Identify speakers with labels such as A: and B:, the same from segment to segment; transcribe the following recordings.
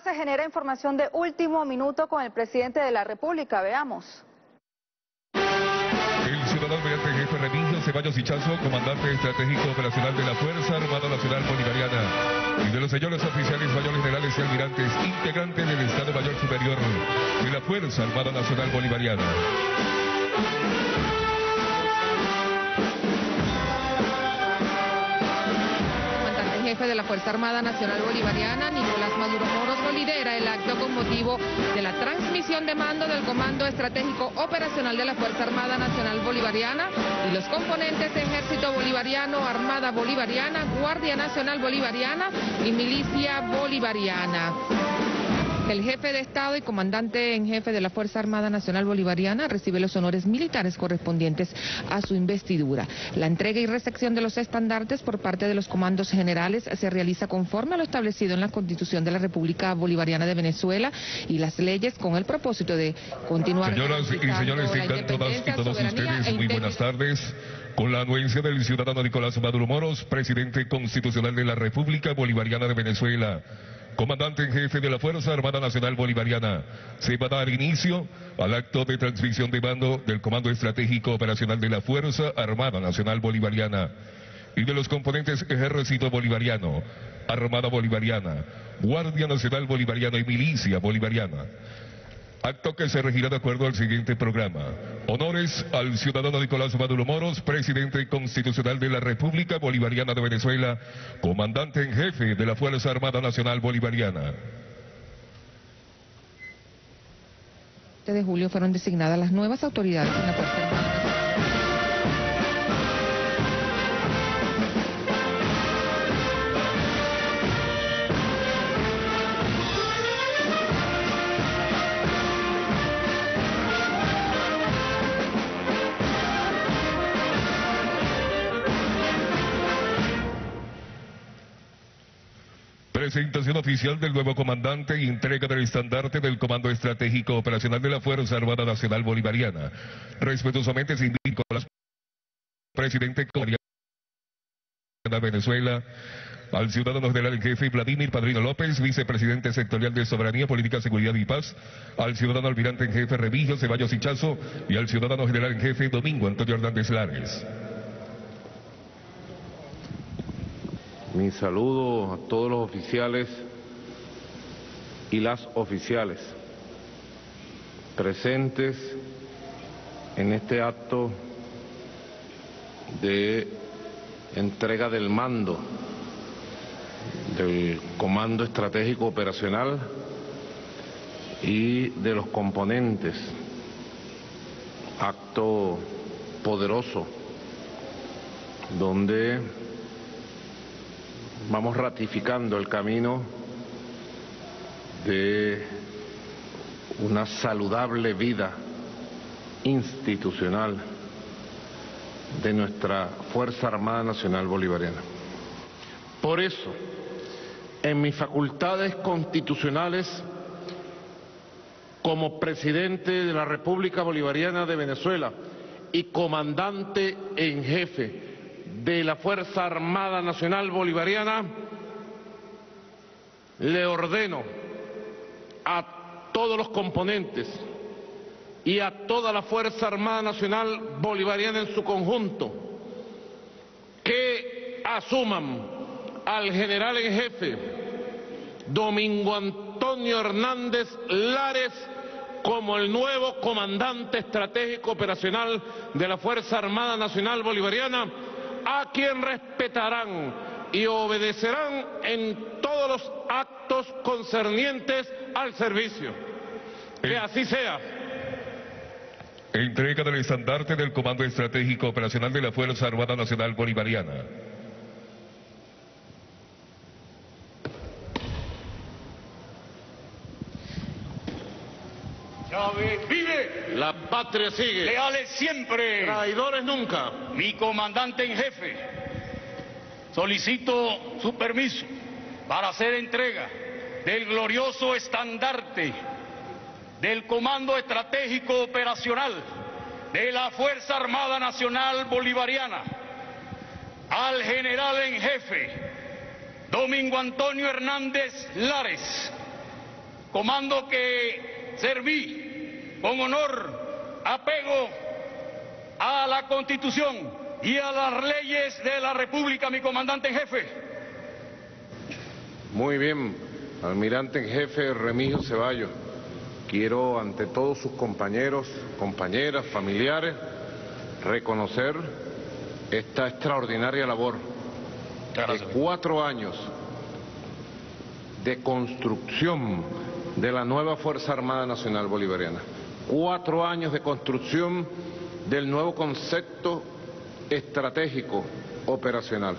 A: se genera información de último minuto con el presidente de la República. Veamos.
B: El ciudadano mediante jefe Remigio Ceballos Hichazo, comandante estratégico operacional de la Fuerza Armada Nacional Bolivariana, y de los señores oficiales mayores generales y almirantes, integrantes del Estado Mayor Superior de la Fuerza Armada Nacional Bolivariana.
C: Jefe de la Fuerza Armada Nacional Bolivariana, Nicolás Maduro Moros, lidera el acto con motivo de la transmisión de mando del Comando Estratégico Operacional de la Fuerza Armada Nacional Bolivariana y los componentes Ejército Bolivariano, Armada Bolivariana, Guardia Nacional Bolivariana y Milicia Bolivariana. El jefe de Estado y comandante en jefe de la Fuerza Armada Nacional Bolivariana recibe los honores militares correspondientes a su investidura. La entrega y recepción de los estandartes por parte de los comandos generales se realiza conforme a lo establecido en la Constitución de la República Bolivariana de Venezuela y las leyes con el propósito de continuar.
B: Señoras y señores, tengan todas y todos ustedes
C: e
B: muy buenas tardes. Con la anuencia del ciudadano Nicolás Maduro Moros, presidente constitucional de la República Bolivariana de Venezuela comandante en jefe de la Fuerza Armada Nacional Bolivariana, se va a dar inicio al acto de transmisión de mando del Comando Estratégico Operacional de la Fuerza Armada Nacional Bolivariana y de los componentes Ejército Bolivariano, Armada Bolivariana, Guardia Nacional Bolivariana y Milicia Bolivariana Acto que se regirá de acuerdo al siguiente programa. Honores al ciudadano Nicolás Maduro Moros, presidente constitucional de la República Bolivariana de Venezuela, comandante en jefe de la Fuerza Armada Nacional Bolivariana.
C: de julio fueron designadas las nuevas autoridades en la Fuerza Armada.
B: Presentación oficial del nuevo comandante y entrega del estandarte del Comando Estratégico Operacional de la Fuerza Armada Nacional Bolivariana. Respetuosamente se indica al presidente de Venezuela, al ciudadano general en jefe Vladimir Padrino López, vicepresidente sectorial de Soberanía, Política, Seguridad y Paz, al ciudadano almirante en jefe Remigio Ceballos Hichazo y al ciudadano general en jefe Domingo Antonio Hernández Lares.
D: Mi saludo a todos los oficiales y las oficiales presentes en este acto de entrega del mando del Comando Estratégico Operacional y de los componentes. Acto poderoso donde vamos ratificando el camino de una saludable vida institucional de nuestra Fuerza Armada Nacional Bolivariana. Por eso, en mis facultades constitucionales, como presidente de la República Bolivariana de Venezuela y comandante en jefe de la Fuerza Armada Nacional Bolivariana, le ordeno a todos los componentes y a toda la Fuerza Armada Nacional Bolivariana en su conjunto que asuman al general en jefe Domingo Antonio Hernández Lares como el nuevo comandante estratégico operacional de la Fuerza Armada Nacional Bolivariana a quien respetarán y obedecerán en todos los actos concernientes al servicio. Que así sea.
B: Entrega del estandarte del Comando Estratégico Operacional de la Fuerza Armada Nacional Bolivariana.
D: La patria sigue.
E: Leales siempre.
D: Traidores nunca.
E: Mi comandante en jefe, solicito su permiso para hacer entrega del glorioso estandarte del Comando Estratégico Operacional de la Fuerza Armada Nacional Bolivariana al general en jefe Domingo Antonio Hernández Lares
F: comando que serví con honor, apego a la Constitución y a las leyes de la República, mi comandante en jefe.
D: Muy bien, almirante en jefe Remigio Ceballos. Quiero ante todos sus compañeros, compañeras, familiares, reconocer esta extraordinaria labor de cuatro años de construcción de la nueva Fuerza Armada Nacional Bolivariana. Cuatro años de construcción del nuevo concepto estratégico operacional,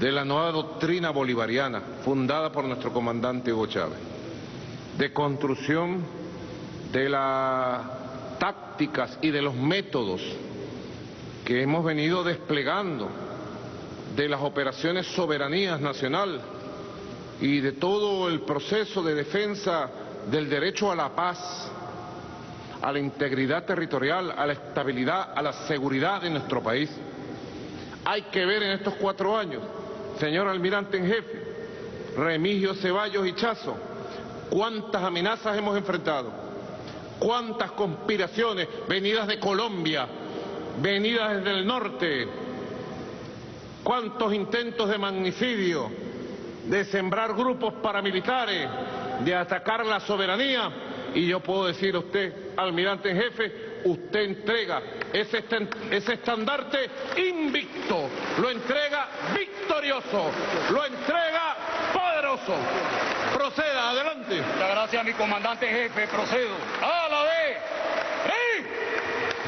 D: de la nueva doctrina bolivariana fundada por nuestro comandante Hugo Chávez, de construcción de las tácticas y de los métodos que hemos venido desplegando, de las operaciones soberanías nacional y de todo el proceso de defensa del derecho a la paz, a la integridad territorial, a la estabilidad, a la seguridad de nuestro país. Hay que ver en estos cuatro años, señor almirante en jefe, Remigio Ceballos y Chazo, cuántas amenazas hemos enfrentado, cuántas conspiraciones venidas de Colombia, venidas desde el norte, cuántos intentos de magnicidio, de sembrar grupos paramilitares, de atacar la soberanía y yo puedo decir a usted, almirante en jefe, usted entrega ese, ese estandarte invicto, lo entrega victorioso, lo entrega poderoso. Proceda, adelante.
F: Muchas gracias, mi comandante en jefe, procedo. A la vez.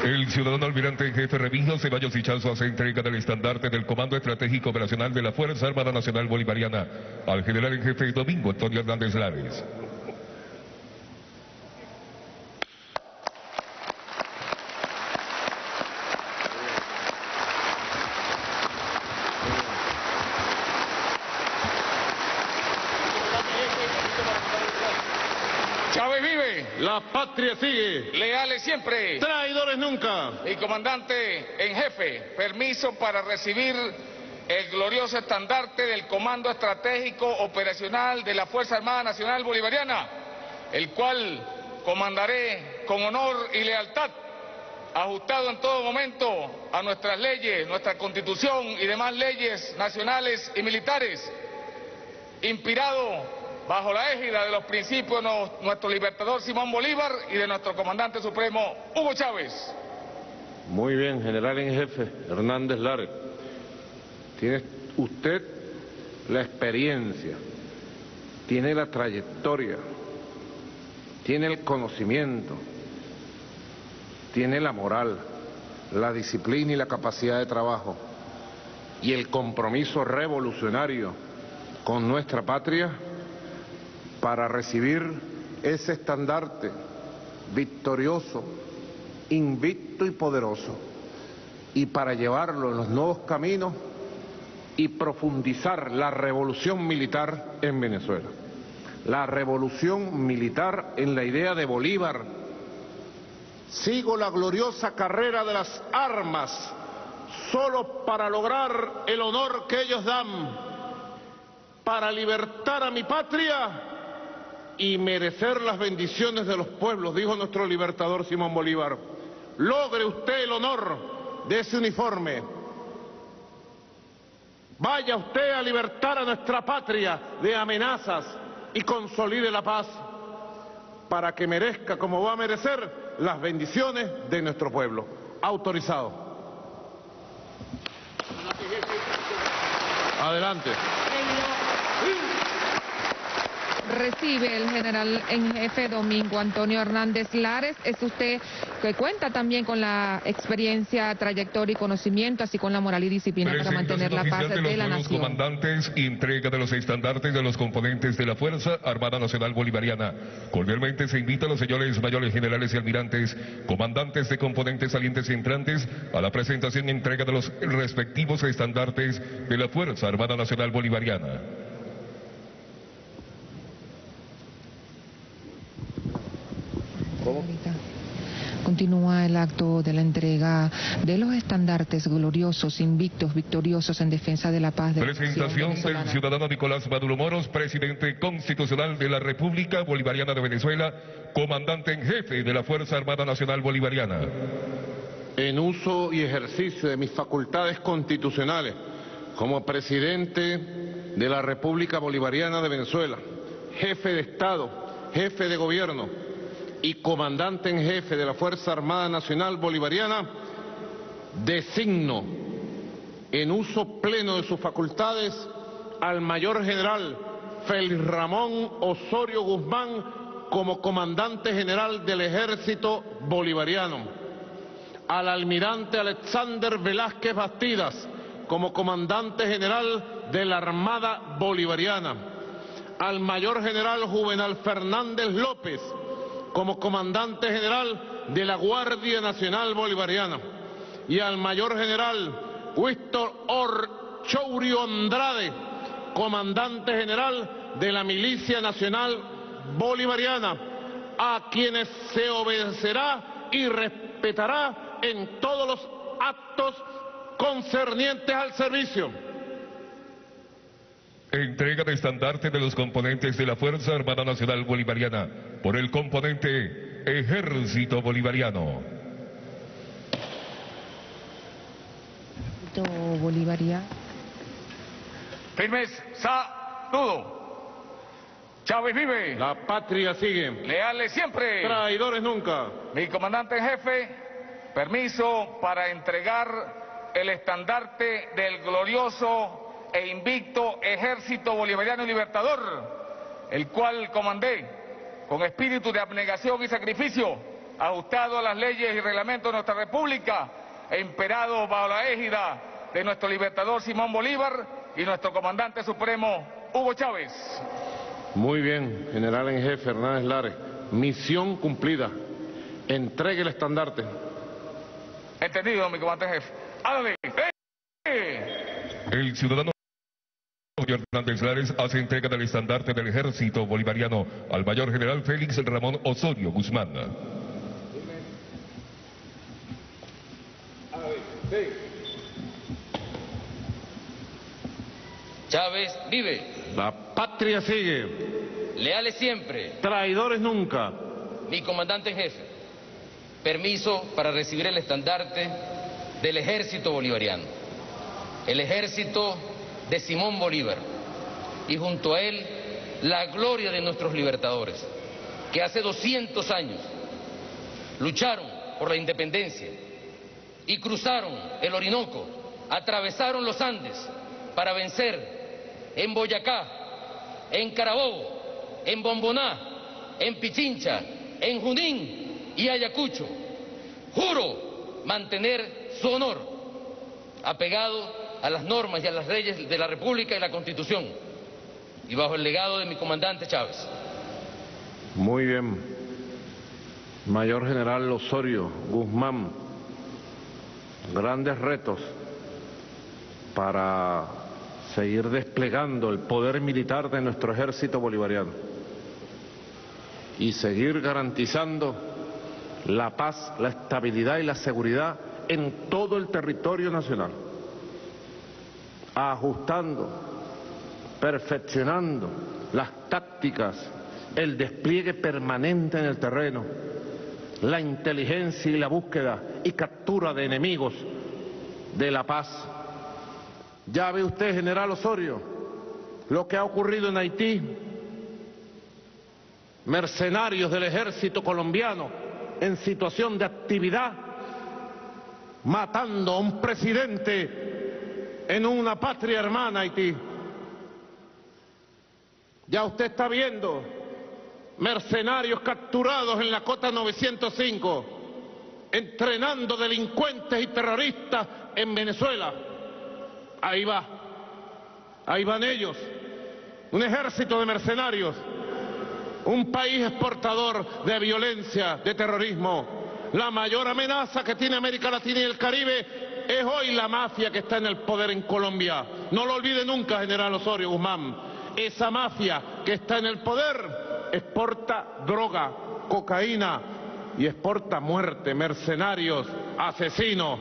B: El ciudadano almirante en jefe Remigio Ceballos Chazo hace entrega del estandarte del Comando Estratégico Operacional de la Fuerza Armada Nacional Bolivariana al general en jefe Domingo Antonio Hernández Lares.
D: La patria sigue.
F: Leales siempre.
D: Traidores nunca.
F: Y comandante en jefe, permiso para recibir el glorioso estandarte del Comando Estratégico Operacional de la Fuerza Armada Nacional Bolivariana, el cual comandaré con honor y lealtad, ajustado en todo momento a nuestras leyes, nuestra constitución y demás leyes nacionales y militares, inspirado bajo la égida de los principios de nuestro libertador Simón Bolívar y de nuestro comandante supremo Hugo Chávez.
D: Muy bien, general en jefe Hernández Lara. Tiene usted la experiencia, tiene la trayectoria, tiene el conocimiento, tiene la moral, la disciplina y la capacidad de trabajo y el compromiso revolucionario con nuestra patria para recibir ese estandarte victorioso, invicto y poderoso, y para llevarlo en los nuevos caminos y profundizar la revolución militar en Venezuela. La revolución militar en la idea de Bolívar. Sigo la gloriosa carrera de las armas solo para lograr el honor que ellos dan, para libertar a mi patria y merecer las bendiciones de los pueblos, dijo nuestro libertador Simón Bolívar. Logre usted el honor de ese uniforme. Vaya usted a libertar a nuestra patria de amenazas y consolide la paz para que merezca, como va a merecer, las bendiciones de nuestro pueblo. Autorizado. Adelante
C: recibe el general en jefe Domingo Antonio Hernández Lares. Es usted que cuenta también con la experiencia, trayectoria y conocimiento, así con la moral y disciplina para mantener la paz de,
B: de
C: la nación.
B: comandantes entrega de los estandartes de los componentes de la Fuerza Armada Nacional Bolivariana. Cordialmente se invita a los señores mayores generales y almirantes, comandantes de componentes salientes y entrantes, a la presentación y entrega de los respectivos estandartes de la Fuerza Armada Nacional Bolivariana.
C: Continúa el acto de la entrega de los estandartes gloriosos, invictos, victoriosos en defensa de la paz. De
B: Presentación del ciudadano Nicolás Maduro Moros, presidente constitucional de la República Bolivariana de Venezuela, comandante en jefe de la Fuerza Armada Nacional Bolivariana.
D: En uso y ejercicio de mis facultades constitucionales como presidente de la República Bolivariana de Venezuela, jefe de Estado, jefe de Gobierno y comandante en jefe de la Fuerza Armada Nacional Bolivariana, designo en uso pleno de sus facultades al mayor general Félix Ramón Osorio Guzmán como comandante general del ejército bolivariano, al almirante Alexander Velázquez Bastidas como comandante general de la Armada Bolivariana, al mayor general Juvenal Fernández López como comandante general de la Guardia Nacional Bolivariana y al mayor general Víctor Orchourio Andrade, comandante general de la Milicia Nacional Bolivariana, a quienes se obedecerá y respetará en todos los actos concernientes al servicio.
B: Entrega de estandarte de los componentes de la Fuerza Armada Nacional Bolivariana por el componente Ejército Bolivariano.
C: Bolivariano.
F: Firmes, saludo. Chávez vive.
D: La patria sigue.
F: Leales siempre.
D: Traidores nunca.
F: Mi comandante en jefe, permiso para entregar el estandarte del glorioso e invicto Ejército Bolivariano Libertador, el cual comandé con espíritu de abnegación y sacrificio, ajustado a las leyes y reglamentos de nuestra República, e imperado bajo la égida de nuestro libertador Simón Bolívar y nuestro comandante supremo Hugo Chávez.
D: Muy bien, general en jefe Hernández Lares. Misión cumplida. Entregue el estandarte.
F: Entendido, mi comandante en jefe. ¡Ándale!
B: El ciudadano Hernández Lares hace entrega del estandarte del ejército bolivariano al mayor general Félix Ramón Osorio Guzmán.
G: Chávez vive.
D: La patria sigue.
G: Leales siempre.
D: Traidores nunca.
G: Mi comandante en jefe. Permiso para recibir el estandarte del ejército bolivariano. El ejército de Simón Bolívar. Y junto a él la gloria de nuestros libertadores, que hace 200 años lucharon por la independencia y cruzaron el Orinoco, atravesaron los Andes para vencer en Boyacá, en Carabobo, en Bomboná, en Pichincha, en Junín y Ayacucho. Juro mantener su honor, apegado a las normas y a las leyes de la República y la Constitución, y bajo el legado de mi comandante Chávez.
D: Muy bien. Mayor General Osorio Guzmán, grandes retos para seguir desplegando el poder militar de nuestro ejército bolivariano y seguir garantizando la paz, la estabilidad y la seguridad en todo el territorio nacional, ajustando, perfeccionando las tácticas, el despliegue permanente en el terreno, la inteligencia y la búsqueda y captura de enemigos de la paz. Ya ve usted, general Osorio, lo que ha ocurrido en Haití. Mercenarios del ejército colombiano en situación de actividad, matando a un presidente en una patria hermana Haití. Ya usted está viendo mercenarios capturados en la cota 905, entrenando delincuentes y terroristas en Venezuela. Ahí va, ahí van ellos, un ejército de mercenarios, un país exportador de violencia, de terrorismo. La mayor amenaza que tiene América Latina y el Caribe es hoy la mafia que está en el poder en Colombia. No lo olvide nunca, general Osorio Guzmán. Esa mafia que está en el poder exporta droga, cocaína, y exporta muerte, mercenarios, asesinos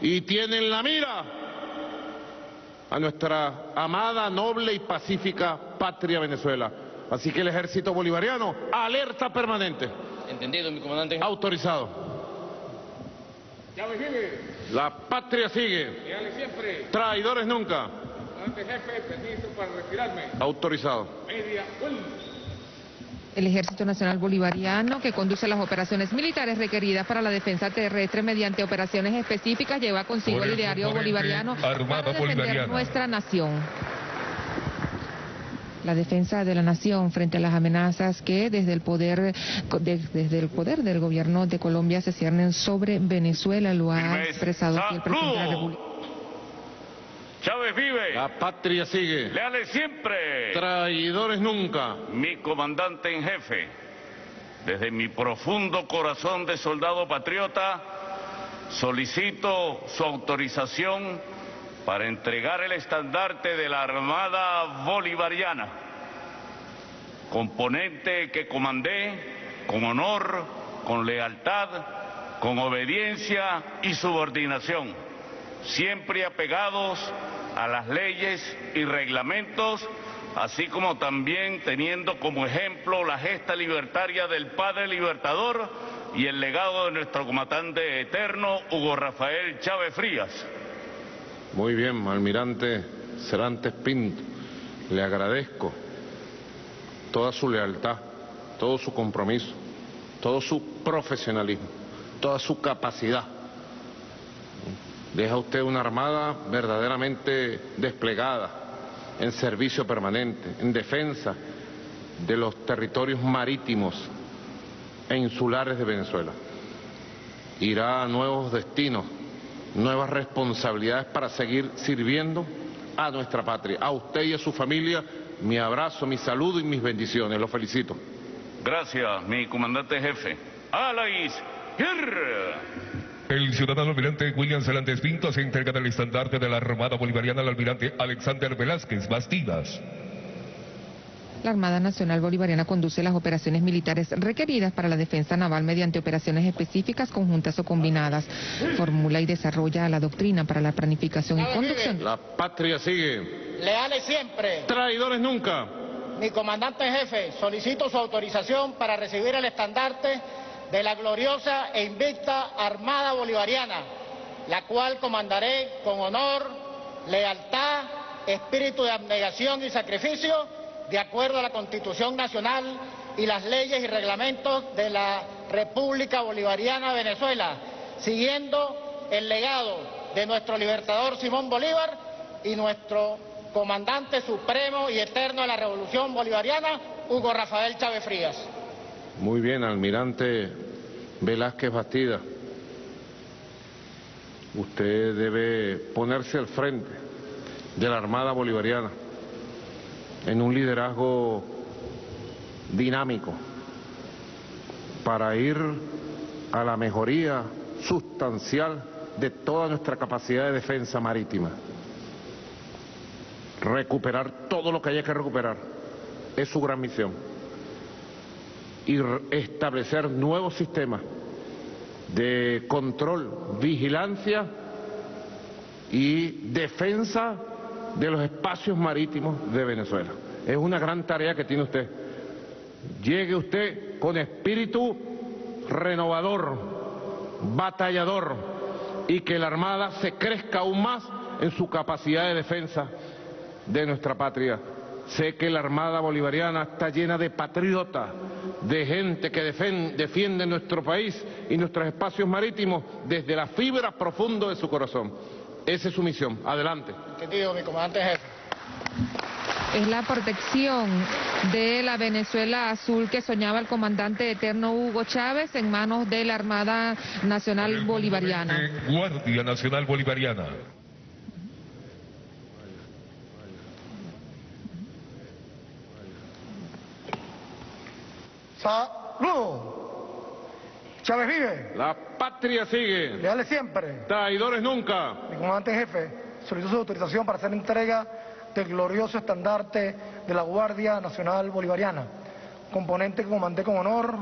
D: y tienen la mira a nuestra amada, noble y pacífica patria Venezuela. Así que el ejército bolivariano, alerta permanente.
G: Entendido, mi comandante.
D: Autorizado. La patria sigue.
H: siempre.
D: Traidores nunca.
H: Comandante jefe, permiso para retirarme.
D: Autorizado.
H: Media.
C: El Ejército Nacional Bolivariano, que conduce las operaciones militares requeridas para la defensa terrestre mediante operaciones específicas, lleva consigo el
B: componente
C: bolivariano
B: Armada
C: para defender
B: Bolivariana.
C: nuestra nación. La defensa de la nación frente a las amenazas que desde el poder de- desde el poder del gobierno de Colombia se ciernen sobre Venezuela, lo ha expresado aquí el presidente de la. República.
I: Chávez vive.
D: La patria sigue.
I: Leales siempre.
D: Traidores nunca.
I: Mi comandante en jefe. Desde mi profundo corazón de soldado patriota, solicito su autorización para entregar el estandarte de la Armada Bolivariana, componente que comandé con honor, con lealtad, con obediencia y subordinación, siempre apegados a las leyes y reglamentos, así como también teniendo como ejemplo la gesta libertaria del Padre Libertador y el legado de nuestro comandante eterno, Hugo Rafael Chávez Frías.
D: Muy bien, almirante Cerantes Pinto. Le agradezco toda su lealtad, todo su compromiso, todo su profesionalismo, toda su capacidad. Deja usted una armada verdaderamente desplegada, en servicio permanente, en defensa de los territorios marítimos e insulares de Venezuela. Irá a nuevos destinos, nuevas responsabilidades para seguir sirviendo a nuestra patria. A usted y a su familia, mi abrazo, mi saludo y mis bendiciones. Lo felicito.
I: Gracias, mi comandante jefe. ¡A la izquierda!
B: El ciudadano almirante William Celantes Pinto se entrega del estandarte de la Armada Bolivariana al almirante Alexander Velázquez Bastidas.
C: La Armada Nacional Bolivariana conduce las operaciones militares requeridas para la defensa naval mediante operaciones específicas, conjuntas o combinadas. Formula y desarrolla la doctrina para la planificación y conducción.
D: La patria sigue.
J: Leales siempre.
D: Traidores nunca.
J: Mi comandante en jefe, solicito su autorización para recibir el estandarte de la gloriosa e invicta Armada Bolivariana, la cual comandaré con honor, lealtad, espíritu de abnegación y sacrificio, de acuerdo a la Constitución Nacional y las leyes y reglamentos de la República Bolivariana de Venezuela, siguiendo el legado de nuestro libertador Simón Bolívar y nuestro comandante supremo y eterno de la Revolución Bolivariana, Hugo Rafael Chávez Frías.
D: Muy bien, almirante Velázquez Bastida. Usted debe ponerse al frente de la Armada Bolivariana en un liderazgo dinámico para ir a la mejoría sustancial de toda nuestra capacidad de defensa marítima. Recuperar todo lo que haya que recuperar es su gran misión y establecer nuevos sistemas de control, vigilancia y defensa de los espacios marítimos de Venezuela. Es una gran tarea que tiene usted. Llegue usted con espíritu renovador, batallador, y que la Armada se crezca aún más en su capacidad de defensa de nuestra patria. Sé que la Armada Bolivariana está llena de patriotas, de gente que defiende nuestro país y nuestros espacios marítimos desde la fibra profunda de su corazón. Esa es su misión. Adelante.
J: Entendido, mi comandante jefe.
C: Es la protección de la Venezuela azul que soñaba el comandante eterno Hugo Chávez en manos de la Armada Nacional Bolivariana.
B: Guardia Nacional Bolivariana.
K: Saludos. Chávez vive.
D: La patria sigue.
K: Leales siempre.
D: Traidores nunca.
K: Mi comandante jefe solicitó su autorización para hacer entrega del glorioso estandarte de la Guardia Nacional Bolivariana, componente que comandé con honor,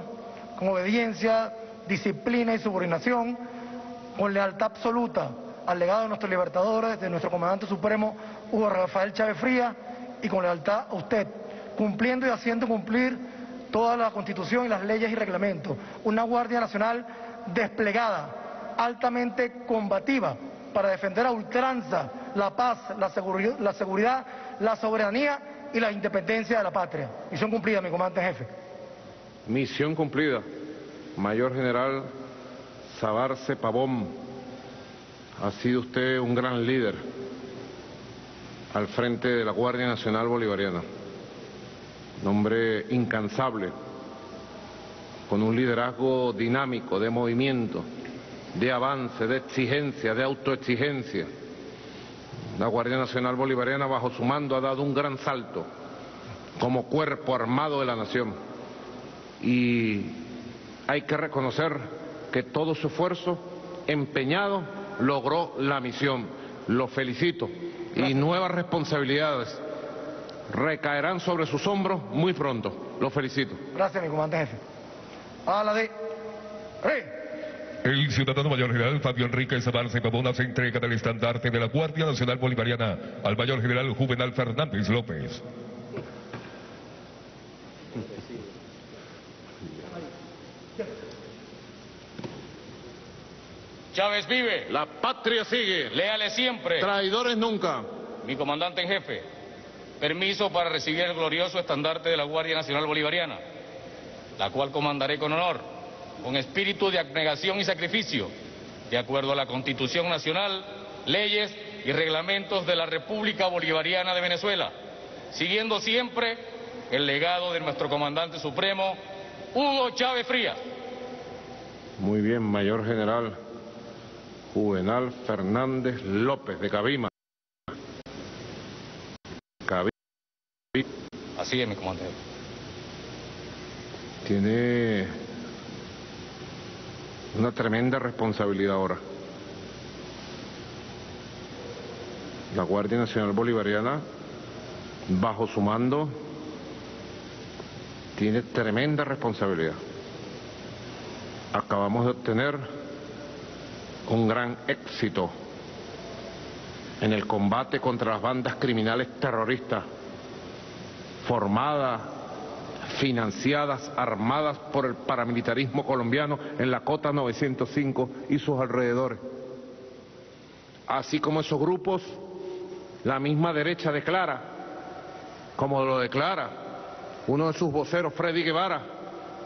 K: con obediencia disciplina y subordinación, con lealtad absoluta al legado de nuestros libertadores, de nuestro comandante supremo Hugo Rafael Chávez Frías, y con lealtad a usted, cumpliendo y haciendo cumplir toda la Constitución y las leyes y reglamentos. Una Guardia Nacional desplegada, altamente combativa, para defender a ultranza la paz, la, la seguridad, la soberanía y la independencia de la patria. Misión cumplida, mi comandante jefe.
D: Misión cumplida. Mayor General Sabarce Pavón, ha sido usted un gran líder al frente de la Guardia Nacional Bolivariana. Un hombre incansable, con un liderazgo dinámico, de movimiento, de avance, de exigencia, de autoexigencia. La Guardia Nacional Bolivariana, bajo su mando, ha dado un gran salto como cuerpo armado de la nación. Y hay que reconocer que todo su esfuerzo empeñado logró la misión. Lo felicito. Y nuevas responsabilidades recaerán sobre sus hombros muy pronto. Lo felicito.
K: Gracias, mi comandante jefe. A la de...
B: El ciudadano mayor general Fabio Enrique Zabarce Pavona se entrega del estandarte de la Guardia Nacional Bolivariana al mayor general Juvenal Fernández López.
F: Chávez vive.
D: La patria sigue.
F: Léale siempre.
D: Traidores nunca.
F: Mi comandante en jefe. Permiso para recibir el glorioso estandarte de la Guardia Nacional Bolivariana, la cual comandaré con honor, con espíritu de abnegación y sacrificio, de acuerdo a la Constitución Nacional, leyes y reglamentos de la República Bolivariana de Venezuela, siguiendo siempre el legado de nuestro comandante supremo, Hugo Chávez Frías.
D: Muy bien, mayor general Juvenal Fernández López de Cabima.
F: Así es, mi comandante.
D: Tiene una tremenda responsabilidad ahora. La Guardia Nacional Bolivariana, bajo su mando, tiene tremenda responsabilidad. Acabamos de obtener un gran éxito en el combate contra las bandas criminales terroristas formadas, financiadas, armadas por el paramilitarismo colombiano en la Cota 905 y sus alrededores. Así como esos grupos, la misma derecha declara, como lo declara uno de sus voceros, Freddy Guevara,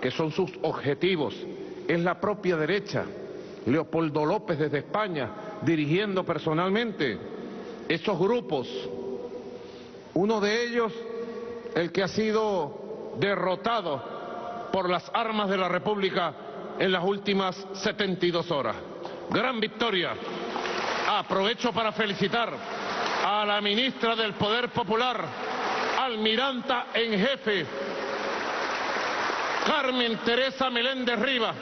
D: que son sus objetivos, es la propia derecha, Leopoldo López desde España, dirigiendo personalmente esos grupos. Uno de ellos el que ha sido derrotado por las armas de la República en las últimas 72 horas. Gran victoria. Aprovecho para felicitar a la ministra del Poder Popular, almiranta en jefe, Carmen Teresa Meléndez Riva,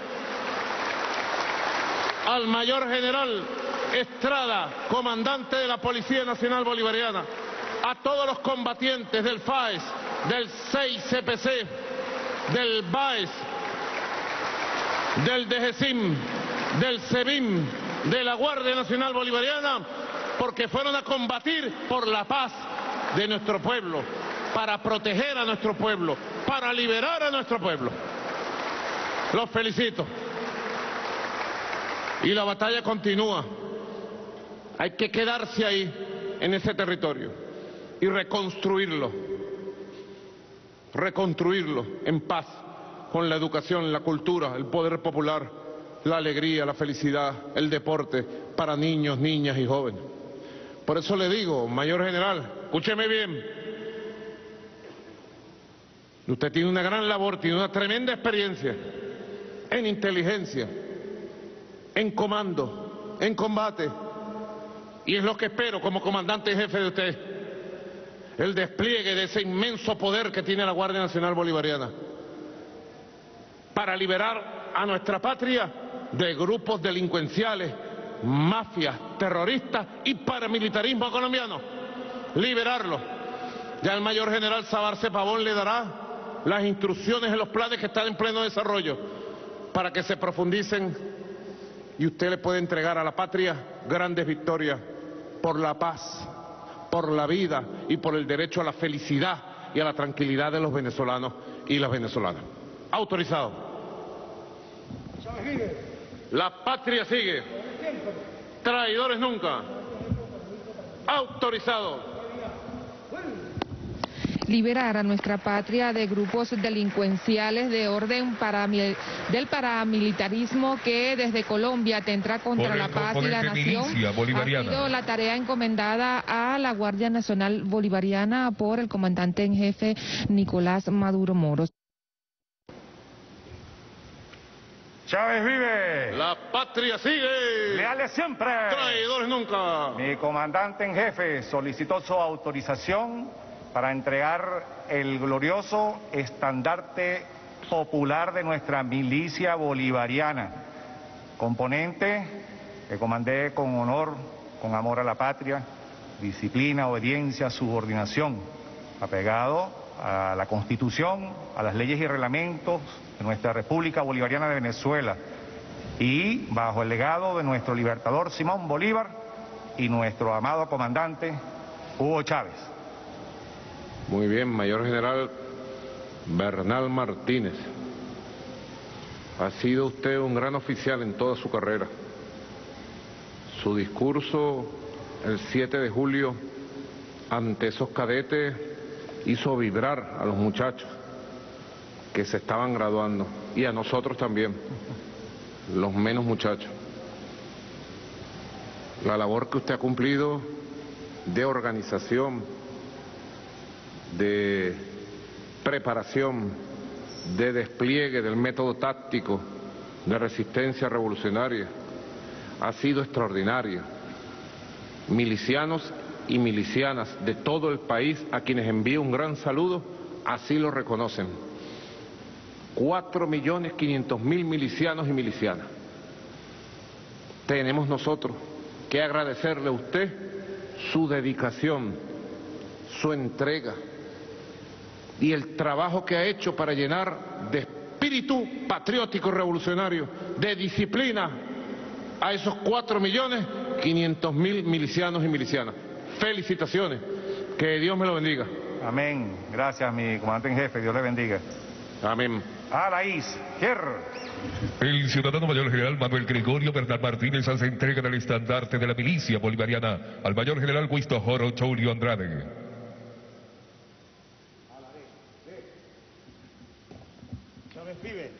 D: al mayor general Estrada, comandante de la Policía Nacional Bolivariana, a todos los combatientes del FAES, del 6CPC, del BAES, del DGCIM, del SEBIM, de la Guardia Nacional Bolivariana, porque fueron a combatir por la paz de nuestro pueblo, para proteger a nuestro pueblo, para liberar a nuestro pueblo. Los felicito. Y la batalla continúa. Hay que quedarse ahí, en ese territorio, y reconstruirlo. Reconstruirlo en paz, con la educación, la cultura, el poder popular, la alegría, la felicidad, el deporte para niños, niñas y jóvenes. Por eso le digo, mayor general, escúcheme bien, usted tiene una gran labor, tiene una tremenda experiencia en inteligencia, en comando, en combate, y es lo que espero como comandante jefe de usted el despliegue de ese inmenso poder que tiene la Guardia Nacional Bolivariana para liberar a nuestra patria de grupos delincuenciales, mafias, terroristas y paramilitarismo colombiano. Liberarlo. Ya el mayor general Sabarce Pavón le dará las instrucciones en los planes que están en pleno desarrollo. para que se profundicen y usted le puede entregar a la patria grandes victorias por la paz, por la vida y por el derecho a la felicidad y a la tranquilidad de los venezolanos y las venezolanas. Autorizado. La patria sigue. Traidores nunca. Autorizado
C: liberar a nuestra patria de grupos delincuenciales de orden del paramilitarismo que desde Colombia atentra contra la paz y la nación. Ha sido la tarea encomendada a la Guardia Nacional Bolivariana por el comandante en jefe Nicolás Maduro Moros.
L: Chávez vive.
D: La patria sigue.
L: Leales siempre.
D: Traidores nunca.
L: Mi comandante en jefe solicitó su autorización para entregar el glorioso estandarte popular de nuestra milicia bolivariana, componente que comandé con honor, con amor a la patria, disciplina, obediencia, subordinación, apegado a la Constitución, a las leyes y reglamentos de nuestra República Bolivariana de Venezuela y bajo el legado de nuestro libertador Simón Bolívar y nuestro amado comandante Hugo Chávez.
D: Muy bien, Mayor General Bernal Martínez. Ha sido usted un gran oficial en toda su carrera. Su discurso el 7 de julio ante esos cadetes hizo vibrar a los muchachos que se estaban graduando y a nosotros también, los menos muchachos. La labor que usted ha cumplido de organización, de preparación, de despliegue del método táctico de resistencia revolucionaria ha sido extraordinaria. Milicianos y milicianas de todo el país, a quienes envío un gran saludo, así lo reconocen. Cuatro millones quinientos mil milicianos y milicianas. Tenemos nosotros que agradecerle a usted su dedicación, su entrega, y el trabajo que ha hecho para llenar de espíritu patriótico revolucionario, de disciplina a esos cuatro millones quinientos mil milicianos y milicianas. Felicitaciones, que Dios me lo bendiga.
L: Amén. Gracias, mi comandante en jefe. Dios le bendiga.
D: Amén.
L: A la.
B: El ciudadano mayor general Manuel Gregorio Bernal Martínez hace entrega del estandarte de la milicia bolivariana al mayor general Guisto Joro Choulio Andrade.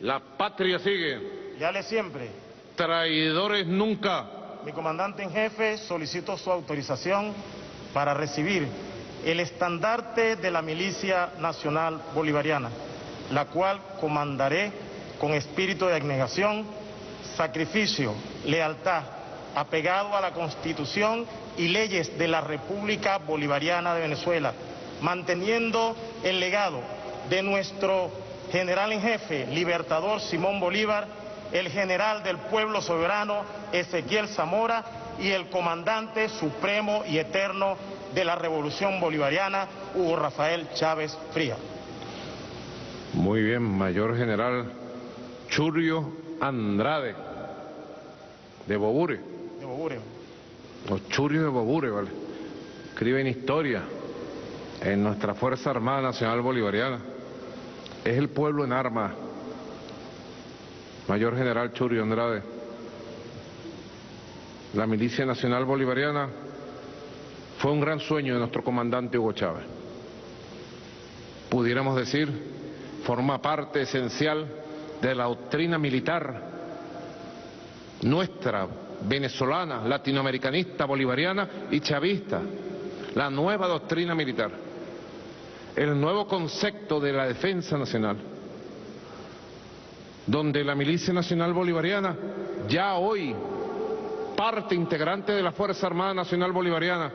D: La patria sigue.
J: Leales siempre.
D: Traidores nunca.
J: Mi comandante en jefe solicito su autorización para recibir el estandarte de la Milicia Nacional Bolivariana, la cual comandaré con espíritu de abnegación, sacrificio, lealtad, apegado a la Constitución y leyes de la República Bolivariana de Venezuela, manteniendo el legado de nuestro general en jefe, libertador Simón Bolívar, el general del pueblo soberano Ezequiel Zamora y el comandante supremo y eterno de la revolución bolivariana, Hugo Rafael Chávez Fría.
D: Muy bien, mayor general Churio Andrade, de Bobure.
J: De Bobure.
D: Los Churios de Bobure, ¿vale? Escriben historia en nuestra Fuerza Armada Nacional Bolivariana es el pueblo en armas. Mayor General Churio Andrade. La Milicia Nacional Bolivariana fue un gran sueño de nuestro comandante Hugo Chávez. Pudiéramos decir, forma parte esencial de la doctrina militar nuestra, venezolana, latinoamericanista, bolivariana y chavista, la nueva doctrina militar el nuevo concepto de la defensa nacional, donde la Milicia Nacional Bolivariana, ya hoy parte integrante de la Fuerza Armada Nacional Bolivariana,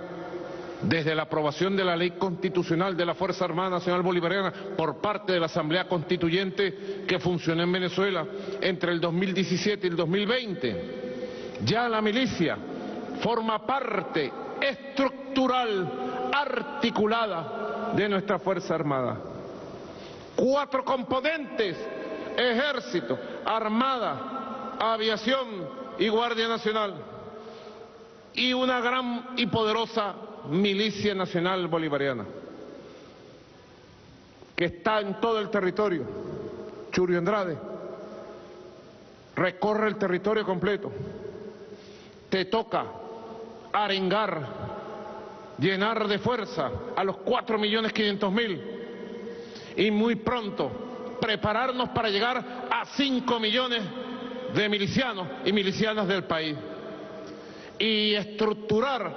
D: desde la aprobación de la ley constitucional de la Fuerza Armada Nacional Bolivariana por parte de la Asamblea Constituyente que funcionó en Venezuela entre el 2017 y el 2020, ya la milicia forma parte estructural, articulada de nuestra Fuerza Armada. Cuatro componentes ejército, armada, aviación y guardia nacional. Y una gran y poderosa milicia nacional bolivariana que está en todo el territorio. Churio Andrade recorre el territorio completo. Te toca arengar, llenar de fuerza a los cuatro millones quinientos mil y muy pronto prepararnos para llegar a cinco millones de milicianos y milicianas del país y estructurar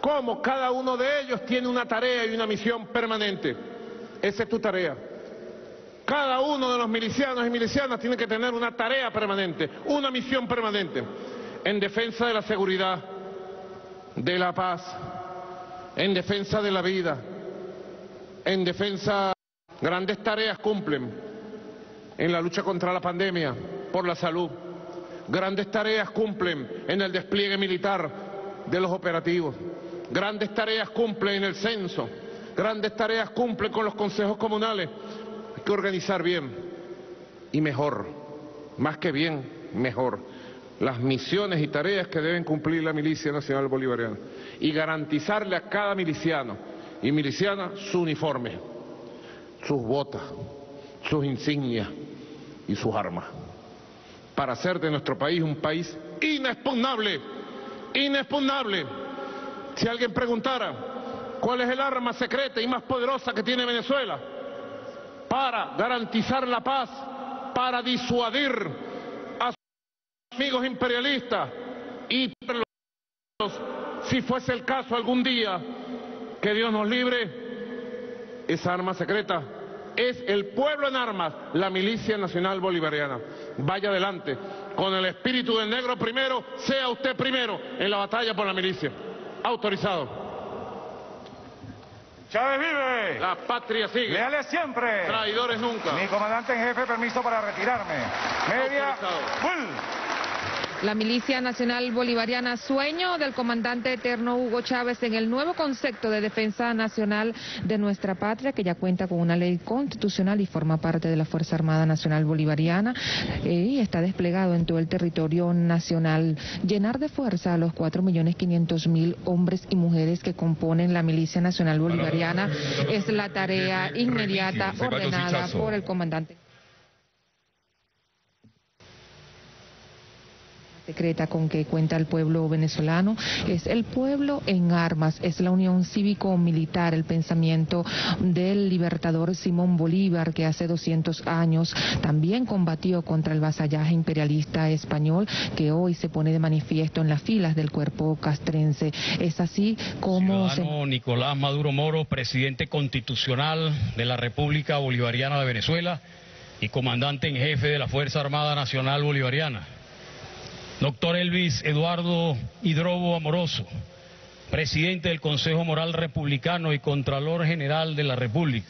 D: cómo cada uno de ellos tiene una tarea y una misión permanente. Esa es tu tarea. Cada uno de los milicianos y milicianas tiene que tener una tarea permanente, una misión permanente, en defensa de la seguridad, de la paz, en defensa de la vida, en defensa... Grandes tareas cumplen en la lucha contra la pandemia, por la salud. Grandes tareas cumplen en el despliegue militar de los operativos. Grandes tareas cumplen en el censo. Grandes tareas cumplen con los consejos comunales. Hay que organizar bien y mejor, más que bien, mejor, las misiones y tareas que deben cumplir la Milicia Nacional Bolivariana y garantizarle a cada miliciano y miliciana su uniforme, sus botas, sus insignias y sus armas, para hacer de nuestro país un país inexpugnable, inexpugnable. Si alguien preguntara cuál es el arma secreta y más poderosa que tiene Venezuela para garantizar la paz, para disuadir amigos imperialistas y si fuese el caso algún día, que Dios nos libre, esa arma secreta es el pueblo en armas, la milicia nacional bolivariana. Vaya adelante, con el espíritu del negro primero, sea usted primero en la batalla por la milicia. Autorizado.
L: Chávez vive.
D: La patria sigue.
L: Leales siempre.
D: Traidores nunca.
L: Mi comandante en jefe, permiso para retirarme. Media. Full.
C: La Milicia Nacional Bolivariana, sueño del comandante eterno Hugo Chávez en el nuevo concepto de defensa nacional de nuestra patria, que ya cuenta con una ley constitucional y forma parte de la Fuerza Armada Nacional Bolivariana eh, y está desplegado en todo el territorio nacional. Llenar de fuerza a los 4.500.000 hombres y mujeres que componen la Milicia Nacional Bolivariana es la tarea inmediata ordenada por el comandante. Secreta con que cuenta el pueblo venezolano es el pueblo en armas, es la unión cívico-militar, el pensamiento del libertador Simón Bolívar que hace 200 años también combatió contra el vasallaje imperialista español que hoy se pone de manifiesto en las filas del cuerpo castrense. Es así como...
E: Ciudadano Nicolás Maduro Moro, presidente constitucional de la República Bolivariana de Venezuela y comandante en jefe de la Fuerza Armada Nacional Bolivariana. Doctor Elvis Eduardo Hidrobo Amoroso, presidente del Consejo Moral Republicano y Contralor General de la República.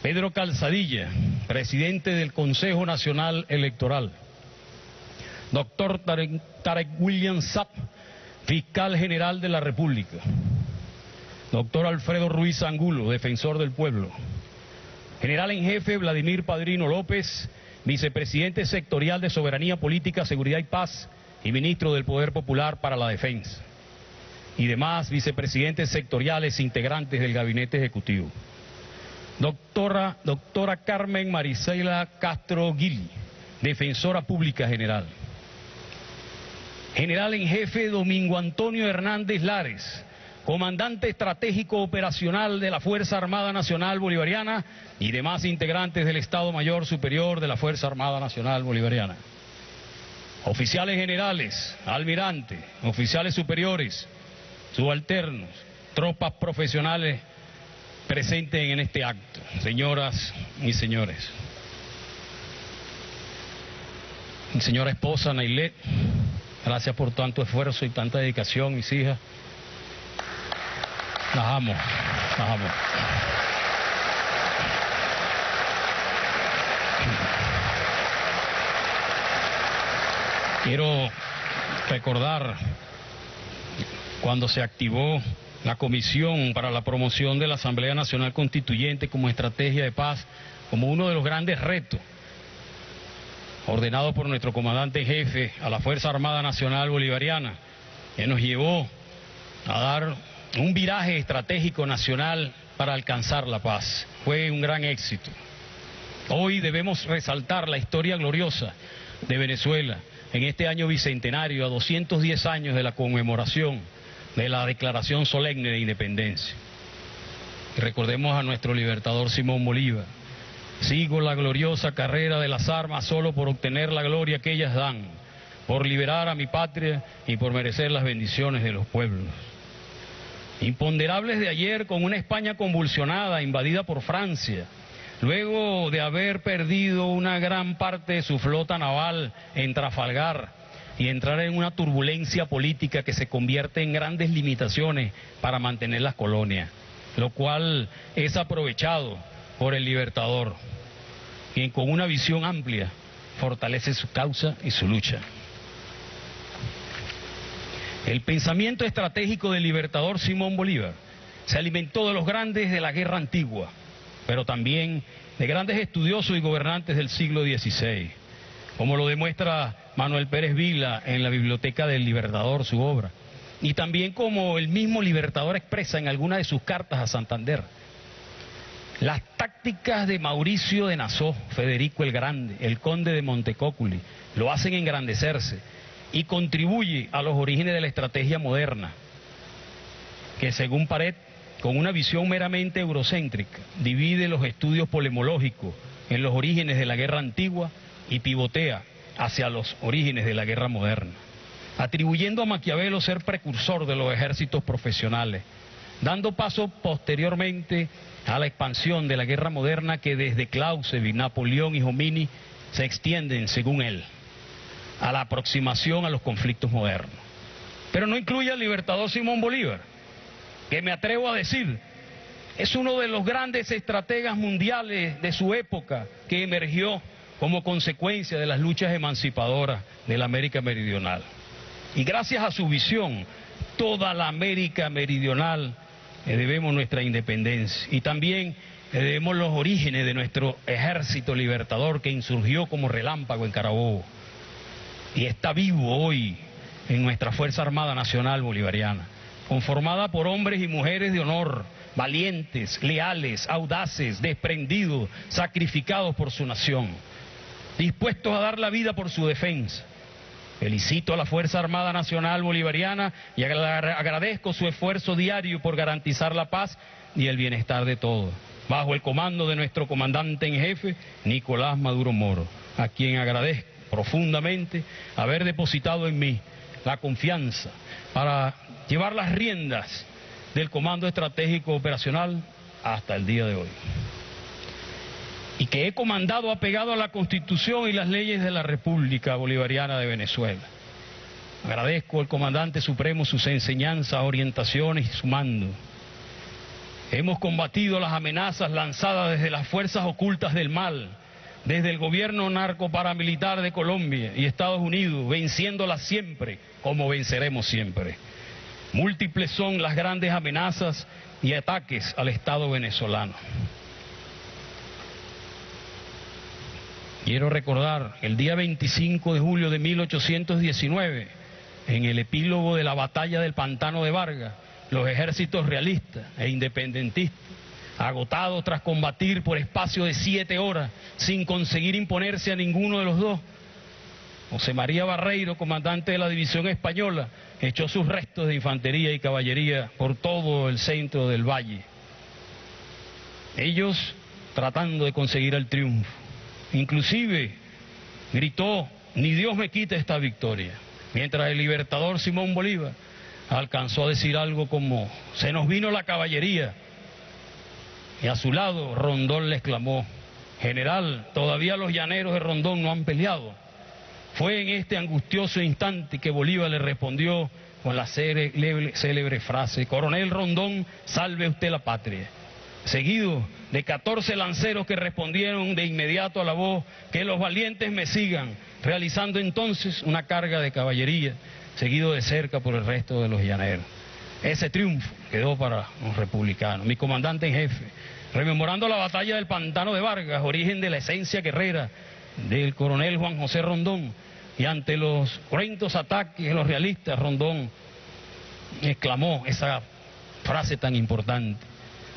E: Pedro Calzadilla, presidente del Consejo Nacional Electoral. Doctor Tarek, William Sapp, fiscal general de la República. Doctor Alfredo Ruiz Angulo, defensor del pueblo. General en jefe Vladimir Padrino López, vicepresidente sectorial de Soberanía Política, Seguridad y Paz y ministro del Poder Popular para la Defensa. Y demás vicepresidentes sectoriales integrantes del Gabinete Ejecutivo. Doctora, Carmen Marisela Castro Gil, defensora pública general. General en jefe Domingo Antonio Hernández Lares, comandante estratégico operacional de la Fuerza Armada Nacional Bolivariana y demás integrantes del Estado Mayor Superior de la Fuerza Armada Nacional Bolivariana. Oficiales generales, almirante, oficiales superiores, subalternos, tropas profesionales presentes en este acto, señoras y señores. Mi señora esposa Nailet, gracias por tanto esfuerzo y tanta dedicación, mis hijas. Las amo, las amo. Quiero recordar cuando se activó la Comisión para la Promoción de la Asamblea Nacional Constituyente como estrategia de paz como uno de los grandes retos ordenado por nuestro comandante jefe a la Fuerza Armada Nacional Bolivariana, que nos llevó a dar un viraje estratégico nacional para alcanzar la paz. Fue un gran éxito. Hoy debemos resaltar la historia gloriosa de Venezuela en este año bicentenario, a 210 años de la conmemoración de la Declaración Solemne de Independencia. recordemos a nuestro libertador Simón Bolívar, Sigo la gloriosa carrera de las armas solo por obtener la gloria que ellas dan, por liberar a mi patria y por merecer las bendiciones de los pueblos. Imponderables de ayer con una España convulsionada, invadida por Francia, luego de haber perdido una gran parte de su flota naval en Trafalgar y entrar en una turbulencia política que se convierte en grandes limitaciones para mantener las colonias, lo cual es aprovechado por el Libertador, quien con una visión amplia fortalece su causa y su lucha. El pensamiento estratégico del Libertador Simón Bolívar se alimentó de los grandes de la guerra antigua, pero también de grandes estudiosos y gobernantes del siglo XVI, como lo demuestra Manuel Pérez Vila en la Biblioteca del Libertador, su obra, y también como el mismo Libertador expresa en alguna de sus cartas a Santander. Las tácticas de Mauricio de Nassau, Federico el Grande, el conde de Montecóculi, lo hacen engrandecerse y contribuye a los orígenes de la estrategia moderna, que según Pared, con una visión meramente eurocéntrica, divide los estudios polemológicos en los orígenes de la guerra antigua y pivotea hacia los orígenes de la guerra moderna, atribuyendo a Maquiavelo ser precursor de los ejércitos profesionales, dando paso posteriormente a la expansión de la guerra moderna que desde Clausewitz, Napoleón y Jomini se extienden, según él, a la aproximación a los conflictos modernos. Pero no incluye al libertador Simón Bolívar, que me atrevo a decir es uno de los grandes estrategas mundiales de su época que emergió como consecuencia de las luchas emancipadoras de la América Meridional. Y gracias a su visión, toda la América Meridional le debemos nuestra independencia y también le debemos los orígenes de nuestro ejército libertador que insurgió como relámpago en Carabobo y está vivo hoy en nuestra Fuerza Armada Nacional Bolivariana, conformada por hombres y mujeres de honor, valientes, leales, audaces, desprendidos, sacrificados por su nación, dispuestos a dar la vida por su defensa. Felicito a la Fuerza Armada Nacional Bolivariana y agradezco su esfuerzo diario por garantizar la paz y el bienestar de todos, bajo el comando de nuestro comandante en jefe, Nicolás Maduro Moro, a quien agradezco profundamente haber depositado en mí la confianza para llevar las riendas del Comando Estratégico Operacional hasta el día de hoy y que he comandado apegado a la Constitución y las leyes de la República Bolivariana de Venezuela. Agradezco al comandante supremo sus enseñanzas, orientaciones y su mando. Hemos combatido las amenazas lanzadas desde las fuerzas ocultas del mal, desde el gobierno narcoparamilitar de Colombia y Estados Unidos, venciéndolas siempre como venceremos siempre. Múltiples son las grandes amenazas y ataques al Estado venezolano. Quiero recordar el día 25 de julio de 1819, en el epílogo de la batalla del Pantano de Vargas, los ejércitos realistas e independentistas, agotados tras combatir por espacio de siete horas sin conseguir imponerse a ninguno de los dos, José María Barreiro, comandante de la División Española, echó sus restos de infantería y caballería por todo el centro del valle. Ellos tratando de conseguir el triunfo. Inclusive gritó, ni Dios me quite esta victoria. Mientras el libertador Simón Bolívar alcanzó a decir algo como, se nos vino la caballería. Y a su lado Rondón le exclamó, general, todavía los llaneros de Rondón no han peleado. Fue en este angustioso instante que Bolívar le respondió con la célebre frase, coronel Rondón, salve usted la patria seguido de 14 lanceros que respondieron de inmediato a la voz, que los valientes me sigan, realizando entonces una carga de caballería, seguido de cerca por el resto de los llaneros. Ese triunfo quedó para los republicanos. Mi comandante en jefe, rememorando la batalla del Pantano de Vargas, origen de la esencia guerrera del coronel Juan José Rondón, y ante los cruentos ataques de los realistas, Rondón exclamó esa frase tan importante,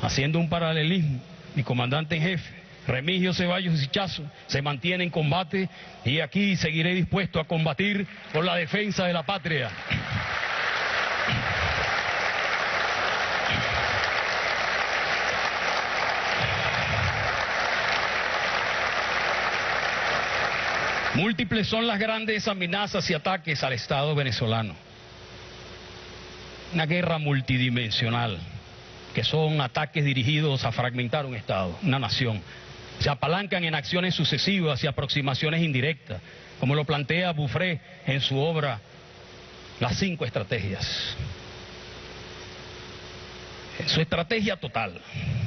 E: haciendo un paralelismo, mi comandante en jefe, Remigio Ceballos y Chazo, se mantiene en combate y aquí seguiré dispuesto a combatir por la defensa de la patria. Múltiples son las grandes amenazas y ataques al Estado venezolano. Una guerra multidimensional, que son ataques dirigidos a fragmentar un Estado, una nación. Se apalancan en acciones sucesivas y aproximaciones indirectas, como lo plantea Buffré en su obra Las cinco estrategias. Su estrategia total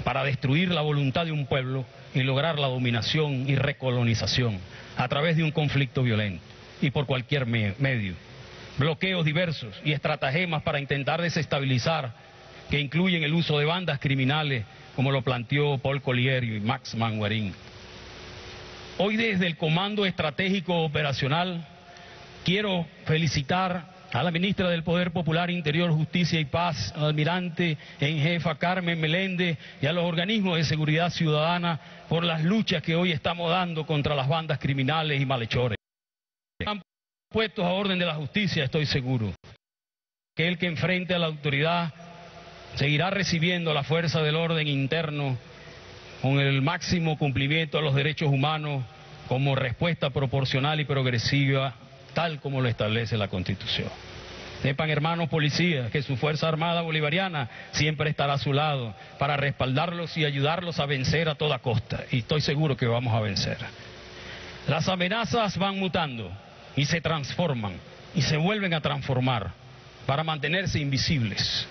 E: para destruir la voluntad de un pueblo y lograr la dominación y recolonización a través de un conflicto violento y por cualquier medio. Bloqueos diversos y estratagemas para intentar desestabilizar que incluyen el uso de bandas criminales como lo planteó Paul Collier y Max Manguarín. Hoy desde el Comando Estratégico Operacional quiero felicitar a la ministra del Poder Popular, Interior, Justicia y Paz, almirante en jefa Carmen Meléndez y a los organismos de seguridad ciudadana por las luchas que hoy estamos dando contra las bandas criminales y malhechores. Están puestos a orden de la justicia, estoy seguro. Que el que enfrente a la autoridad seguirá recibiendo la fuerza del orden interno con el máximo cumplimiento a los derechos humanos como respuesta proporcional y progresiva tal como lo establece la Constitución. Sepan, hermanos policías, que su Fuerza Armada Bolivariana siempre estará a su lado para respaldarlos y ayudarlos a vencer a toda costa. Y estoy seguro que vamos a vencer. Las amenazas van mutando y se transforman y se vuelven a transformar para mantenerse invisibles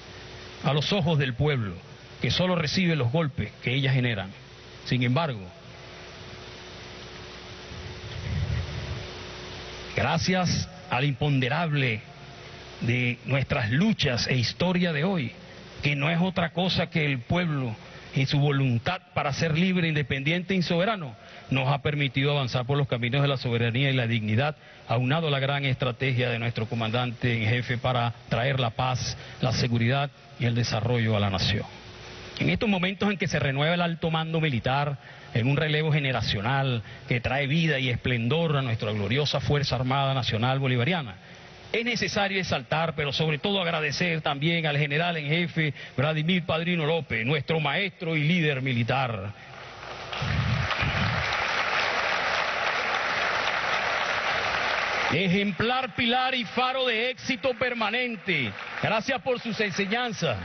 E: a los ojos del pueblo, que solo recibe los golpes que ellas generan. Sin embargo, gracias al imponderable de nuestras luchas e historia de hoy, que no es otra cosa que el pueblo y su voluntad para ser libre, independiente y soberano, nos ha permitido avanzar por los caminos de la soberanía y la dignidad, aunado a la gran estrategia de nuestro comandante en jefe para traer la paz, la seguridad y el desarrollo a la nación. En estos momentos en que se renueva el alto mando militar, en un relevo generacional que trae vida y esplendor a nuestra gloriosa Fuerza Armada Nacional Bolivariana, es necesario exaltar, pero sobre todo agradecer también al general en jefe Vladimir Padrino López, nuestro maestro y líder militar. Ejemplar pilar y faro de éxito permanente. Gracias por sus enseñanzas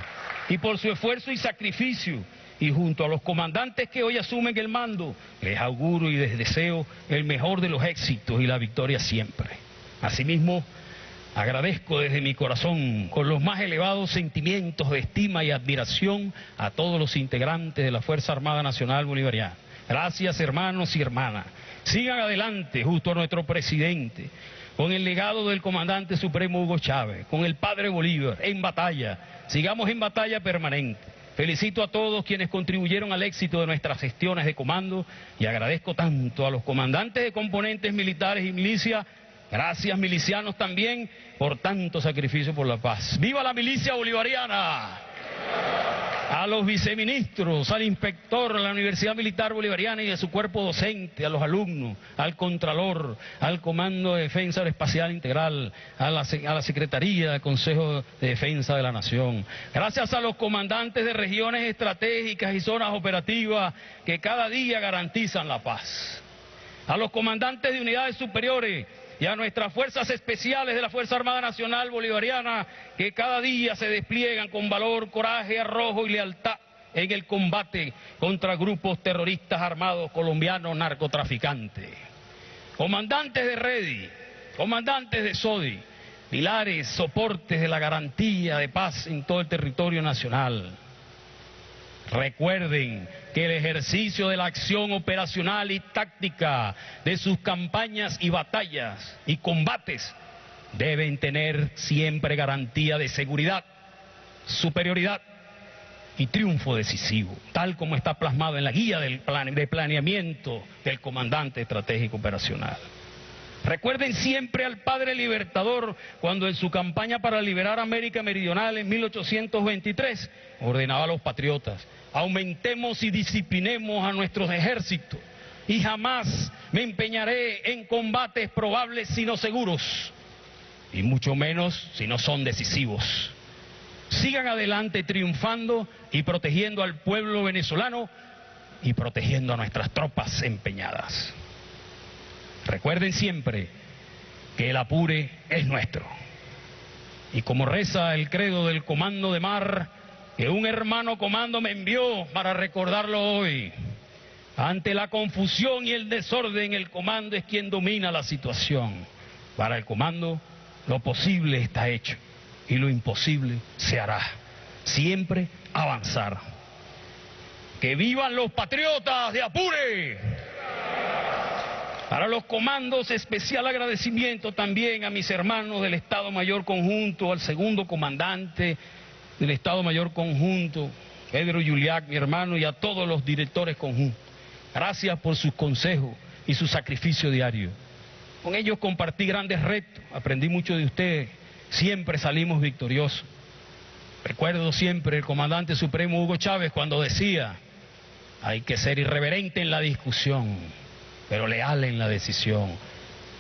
E: y por su esfuerzo y sacrificio. Y junto a los comandantes que hoy asumen el mando, les auguro y les deseo el mejor de los éxitos y la victoria siempre. Asimismo, Agradezco desde mi corazón, con los más elevados sentimientos de estima y admiración, a todos los integrantes de la Fuerza Armada Nacional Bolivariana. Gracias, hermanos y hermanas. Sigan adelante, justo a nuestro presidente, con el legado del comandante supremo Hugo Chávez, con el padre Bolívar, en batalla. Sigamos en batalla permanente. Felicito a todos quienes contribuyeron al éxito de nuestras gestiones de comando y agradezco tanto a los comandantes de componentes militares y milicias Gracias milicianos también por tanto sacrificio por la paz. ¡Viva la milicia bolivariana! A los viceministros, al inspector de la Universidad Militar Bolivariana y a su cuerpo docente, a los alumnos, al Contralor, al Comando de Defensa Espacial Integral, a la, a la Secretaría del Consejo de Defensa de la Nación. Gracias a los comandantes de regiones estratégicas y zonas operativas que cada día garantizan la paz. A los comandantes de unidades superiores y a nuestras fuerzas especiales de la Fuerza Armada Nacional Bolivariana que cada día se despliegan con valor, coraje, arrojo y lealtad en el combate contra grupos terroristas armados colombianos narcotraficantes. Comandantes de REDI, comandantes de SODI, pilares, soportes de la garantía de paz en todo el territorio nacional. Recuerden que el ejercicio de la acción operacional y táctica de sus campañas y batallas y combates deben tener siempre garantía de seguridad, superioridad y triunfo decisivo, tal como está plasmado en la guía del plan, de planeamiento del comandante estratégico operacional. Recuerden siempre al padre libertador cuando en su campaña para liberar América Meridional en 1823 ordenaba a los patriotas, aumentemos y disciplinemos a nuestros ejércitos y jamás me empeñaré en combates probables sino seguros, y mucho menos si no son decisivos. Sigan adelante triunfando y protegiendo al pueblo venezolano y protegiendo a nuestras tropas empeñadas. Recuerden siempre que el apure es nuestro. Y como reza el credo del comando de mar, que un hermano comando me envió para recordarlo hoy. Ante la confusión y el desorden, el comando es quien domina la situación. Para el comando, lo posible está hecho y lo imposible se hará. Siempre avanzar. ¡Que vivan los patriotas de Apure! Para los comandos, especial agradecimiento también a mis hermanos del Estado Mayor Conjunto, al segundo comandante del Estado Mayor Conjunto, Pedro Yuliac, mi hermano, y a todos los directores conjuntos. Gracias por sus consejos y su sacrificio diario. Con ellos compartí grandes retos, aprendí mucho de ustedes, siempre salimos victoriosos. Recuerdo siempre el comandante supremo Hugo Chávez cuando decía, hay que ser irreverente en la discusión pero leal en la decisión.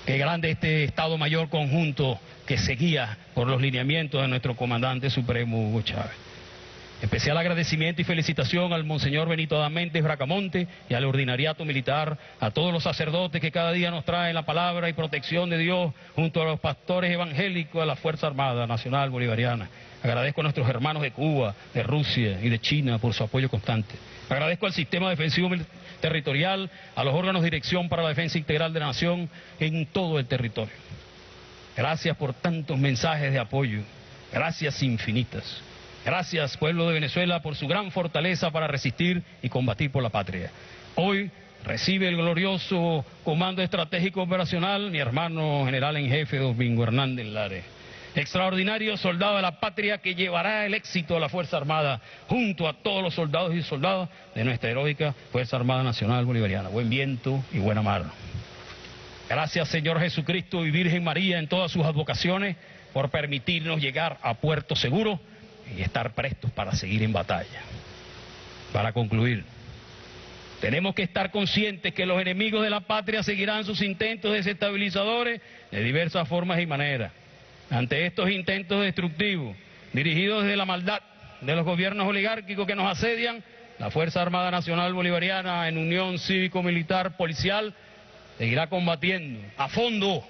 E: Qué grande este Estado Mayor conjunto que seguía por los lineamientos de nuestro comandante supremo Hugo Chávez. Especial agradecimiento y felicitación al Monseñor Benito Adaméndez Bracamonte y al ordinariato militar, a todos los sacerdotes que cada día nos traen la palabra y protección de Dios, junto a los pastores evangélicos de la Fuerza Armada Nacional Bolivariana. Agradezco a nuestros hermanos de Cuba, de Rusia y de China por su apoyo constante. Agradezco al sistema defensivo territorial, a los órganos de dirección para la defensa integral de la nación en todo el territorio. Gracias por tantos mensajes de apoyo. Gracias infinitas. Gracias, pueblo de Venezuela, por su gran fortaleza para resistir y combatir por la patria. Hoy recibe el glorioso Comando Estratégico Operacional mi hermano general en jefe Domingo Hernández Lares extraordinario soldado de la patria que llevará el éxito a la Fuerza Armada junto a todos los soldados y soldadas de nuestra heroica Fuerza Armada Nacional Bolivariana. Buen viento y buena mar. Gracias Señor Jesucristo y Virgen María en todas sus advocaciones por permitirnos llegar a puerto seguro y estar prestos para seguir en batalla. Para concluir, tenemos que estar conscientes que los enemigos de la patria seguirán sus intentos desestabilizadores de diversas formas y maneras. Ante estos intentos destructivos dirigidos desde la maldad de los gobiernos oligárquicos que nos asedian, la Fuerza Armada Nacional Bolivariana en unión cívico-militar policial seguirá combatiendo a fondo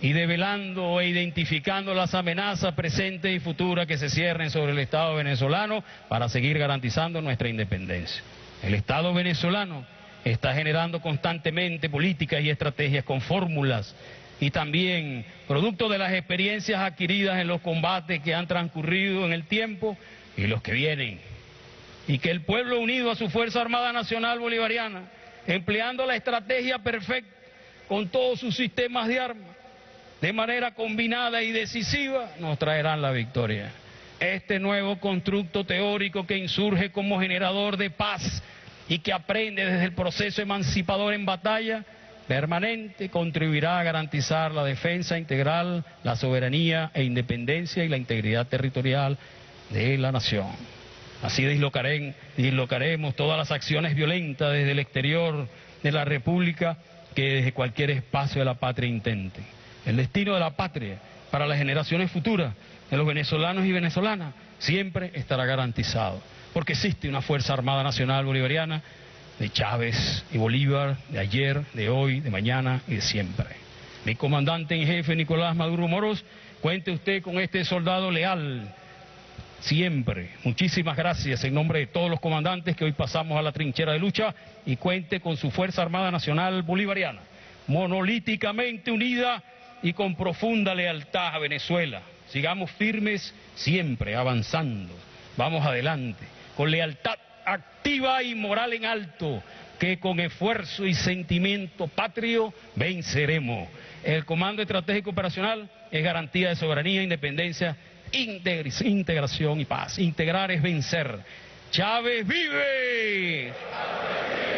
E: y develando e identificando las amenazas presentes y futuras que se cierren sobre el Estado venezolano para seguir garantizando nuestra independencia. El Estado venezolano está generando constantemente políticas y estrategias con fórmulas y también producto de las experiencias adquiridas en los combates que han transcurrido en el tiempo y los que vienen. Y que el pueblo unido a su Fuerza Armada Nacional Bolivariana, empleando la estrategia perfecta con todos sus sistemas de armas, de manera combinada y decisiva, nos traerán la victoria. Este nuevo constructo teórico que insurge como generador de paz y que aprende desde el proceso emancipador en batalla, permanente contribuirá a garantizar la defensa integral, la soberanía e independencia y la integridad territorial de la nación. Así dislocaremos todas las acciones violentas desde el exterior de la República que desde cualquier espacio de la patria intenten. El destino de la patria para las generaciones futuras de los venezolanos y venezolanas siempre estará garantizado, porque existe una Fuerza Armada Nacional Bolivariana de Chávez y Bolívar, de ayer, de hoy, de mañana y de siempre. Mi comandante en jefe, Nicolás Maduro Moros, cuente usted con este soldado leal, siempre. Muchísimas gracias en nombre de todos los comandantes que hoy pasamos a la trinchera de lucha y cuente con su Fuerza Armada Nacional Bolivariana, monolíticamente unida y con profunda lealtad a Venezuela. Sigamos firmes siempre, avanzando. Vamos adelante, con lealtad activa y moral en alto, que con esfuerzo y sentimiento patrio venceremos. El Comando Estratégico Operacional es garantía de soberanía, independencia integración y paz. Integrar es vencer. Chávez vive.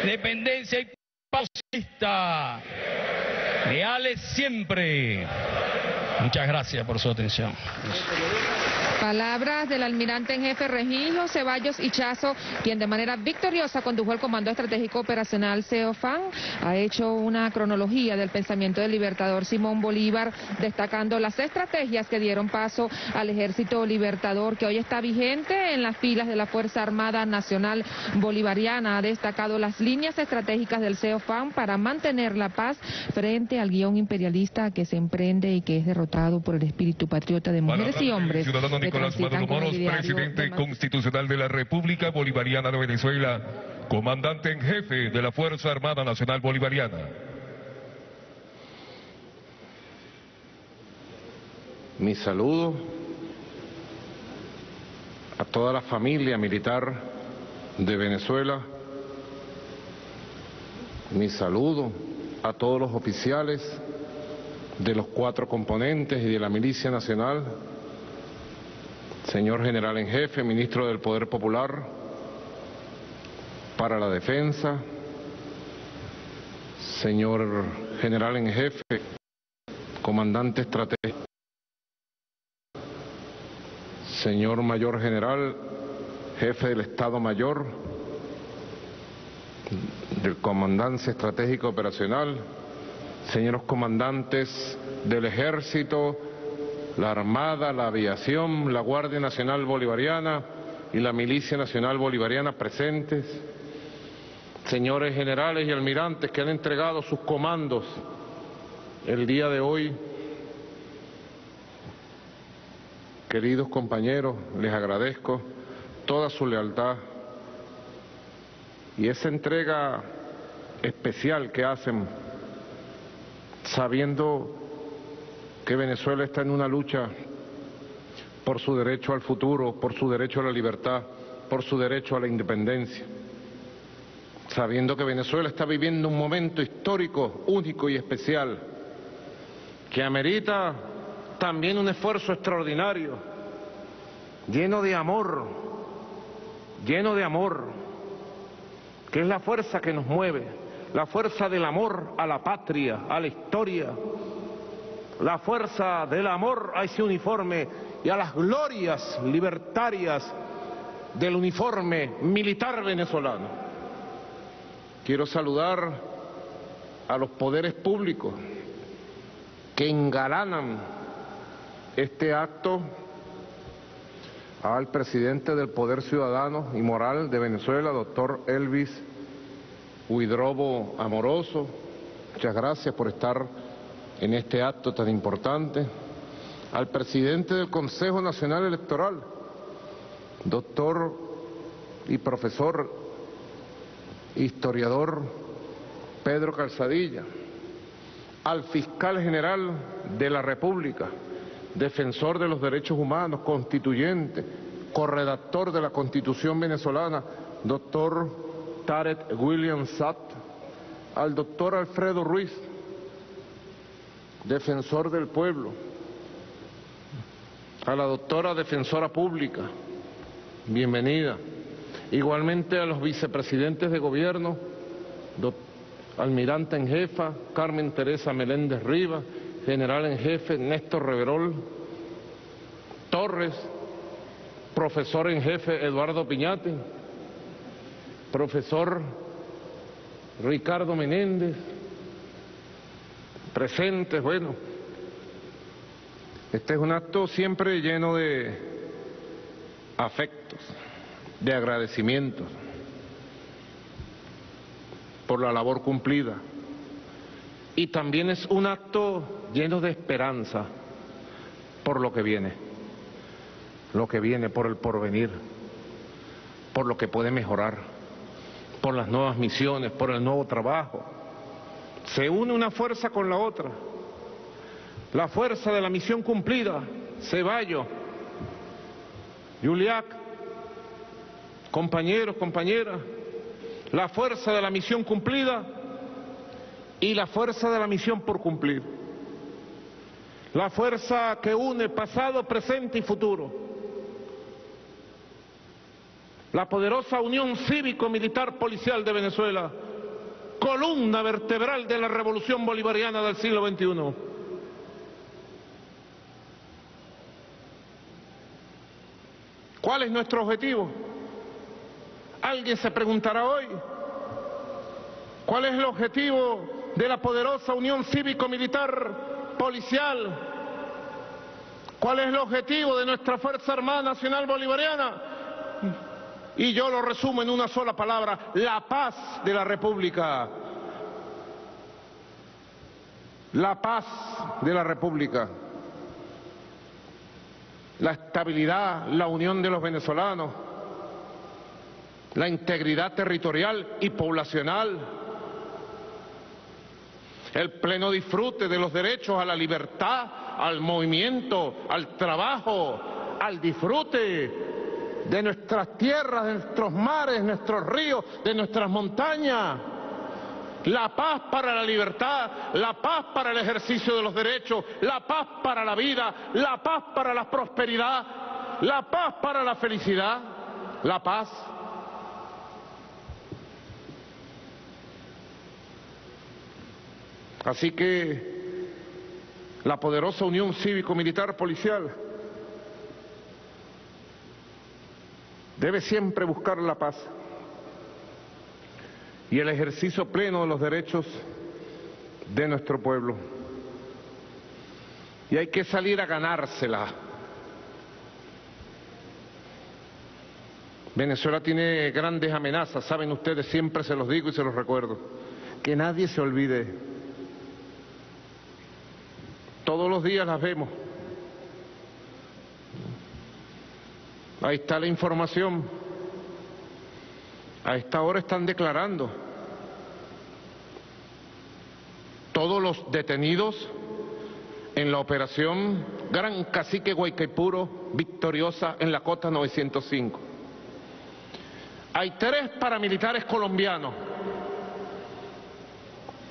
E: Dependencia y pausista. Leales siempre. Muchas gracias por su atención.
C: Palabras del almirante en jefe Regino Ceballos Ichazo, quien de manera victoriosa condujo el Comando Estratégico Operacional CEOFAN. Ha hecho una cronología del pensamiento del libertador Simón Bolívar, destacando las estrategias que dieron paso al ejército libertador que hoy está vigente en las filas de la Fuerza Armada Nacional Bolivariana. Ha destacado las líneas estratégicas del CEOFAN para mantener la paz frente al guion imperialista que se emprende y que es derrotado por el espíritu patriota de mujeres y hombres
B: Nicolás Maduro Moros, presidente constitucional de la República Bolivariana de Venezuela, comandante en jefe de la Fuerza Armada Nacional Bolivariana.
D: Mi saludo a toda la familia militar de Venezuela, mi saludo a todos los oficiales de los cuatro componentes y de la Milicia Nacional, señor general en jefe, ministro del Poder Popular para la Defensa, señor general en jefe, comandante estratégico, señor mayor general, jefe del Estado Mayor, del Comandante Estratégico Operacional, señores comandantes del Ejército, la Armada, la Aviación, la Guardia Nacional Bolivariana y la Milicia Nacional Bolivariana presentes, señores generales y almirantes que han entregado sus comandos el día de hoy, queridos compañeros, les agradezco toda su lealtad y esa entrega especial que hacen sabiendo que Venezuela está en una lucha por su derecho al futuro, por su derecho a la libertad, por su derecho a la independencia, sabiendo que Venezuela está viviendo un momento histórico único y especial, que amerita también un esfuerzo extraordinario, lleno de amor, lleno de amor, que es la fuerza que nos mueve, la fuerza del amor a la patria, a la historia, la fuerza del amor a ese uniforme y a las glorias libertarias del uniforme militar venezolano. Quiero saludar a los poderes públicos que engalanan este acto al presidente del Poder Ciudadano y Moral de Venezuela, doctor Elvis Huidrobo Amoroso. Muchas gracias por estar en este acto tan importante, al presidente del Consejo Nacional Electoral, doctor y profesor historiador Pedro Calzadilla, al fiscal general de la República, defensor de los derechos humanos, constituyente, corredactor de la Constitución venezolana, doctor Tarek William Satt, al doctor Alfredo Ruiz, defensor del pueblo, a la doctora defensora pública, bienvenida. Igualmente a los vicepresidentes de gobierno, almirante en jefa, Carmen Teresa Meléndez Rivas, general en jefe, Néstor Reverol, Torres, profesor en jefe, Eduardo Piñate, profesor Ricardo Menéndez, presentes, bueno. Este es un acto siempre lleno de afectos, de agradecimientos por la labor cumplida. Y también es un acto lleno de esperanza por lo que viene, lo que viene por el porvenir, por lo que puede mejorar, por las nuevas misiones, por el nuevo trabajo se une una fuerza con la otra. La fuerza de la misión cumplida, Ceballo, Juliac, compañeros, compañeras, la fuerza de la misión cumplida y la fuerza de la misión por cumplir. la fuerza que une pasado, presente y futuro. La poderosa Unión Cívico-Militar Policial de Venezuela, columna vertebral de la revolución bolivariana del siglo XXI. ¿Cuál es nuestro objetivo? Alguien se preguntará hoy, ¿cuál es el objetivo de la poderosa Unión Cívico-Militar Policial? ¿Cuál es el objetivo de nuestra Fuerza Armada Nacional Bolivariana? Y yo lo resumo en una sola palabra, la paz de la República. La paz de la República. La estabilidad, la unión de los venezolanos, la integridad territorial y poblacional, el pleno disfrute de los derechos a la libertad, al movimiento, al trabajo, al disfrute de nuestras tierras, de nuestros mares, de nuestros ríos, de nuestras montañas. La paz para la libertad, la paz para el ejercicio de los derechos, la paz para la vida, la paz para la prosperidad, la paz para la felicidad, la paz. Así que la poderosa Unión Cívico-Militar Policial debe siempre buscar la paz y el ejercicio pleno de los derechos de nuestro pueblo. Y hay que salir a ganársela. Venezuela tiene grandes amenazas, saben ustedes, siempre se los digo y se los recuerdo. Que nadie se olvide. Todos los días las vemos. Ahí está la información. A esta hora están declarando todos los detenidos en la operación Gran Cacique Guaycaipuro victoriosa en la cota 905. Hay tres paramilitares colombianos,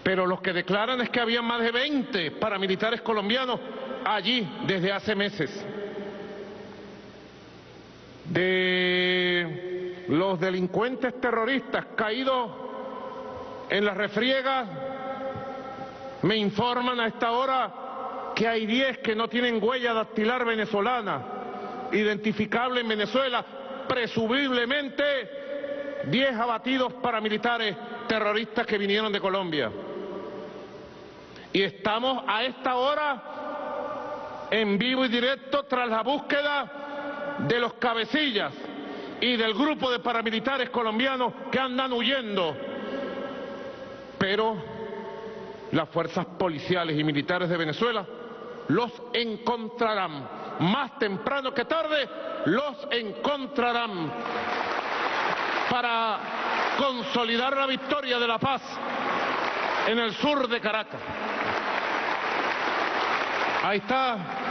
D: pero los que declaran es que había más de 20 paramilitares colombianos allí desde hace meses de los delincuentes terroristas caídos en las refriegas, me informan a esta hora que hay 10 que no tienen huella dactilar venezolana, identificable en Venezuela, presumiblemente 10 abatidos paramilitares terroristas que vinieron de Colombia. Y estamos a esta hora en vivo y directo tras la búsqueda de los cabecillas y del grupo de paramilitares colombianos que andan huyendo. Pero las fuerzas policiales y militares de Venezuela los encontrarán. Más temprano que tarde los encontrarán para consolidar la victoria de la paz en el sur de Caracas. Ahí está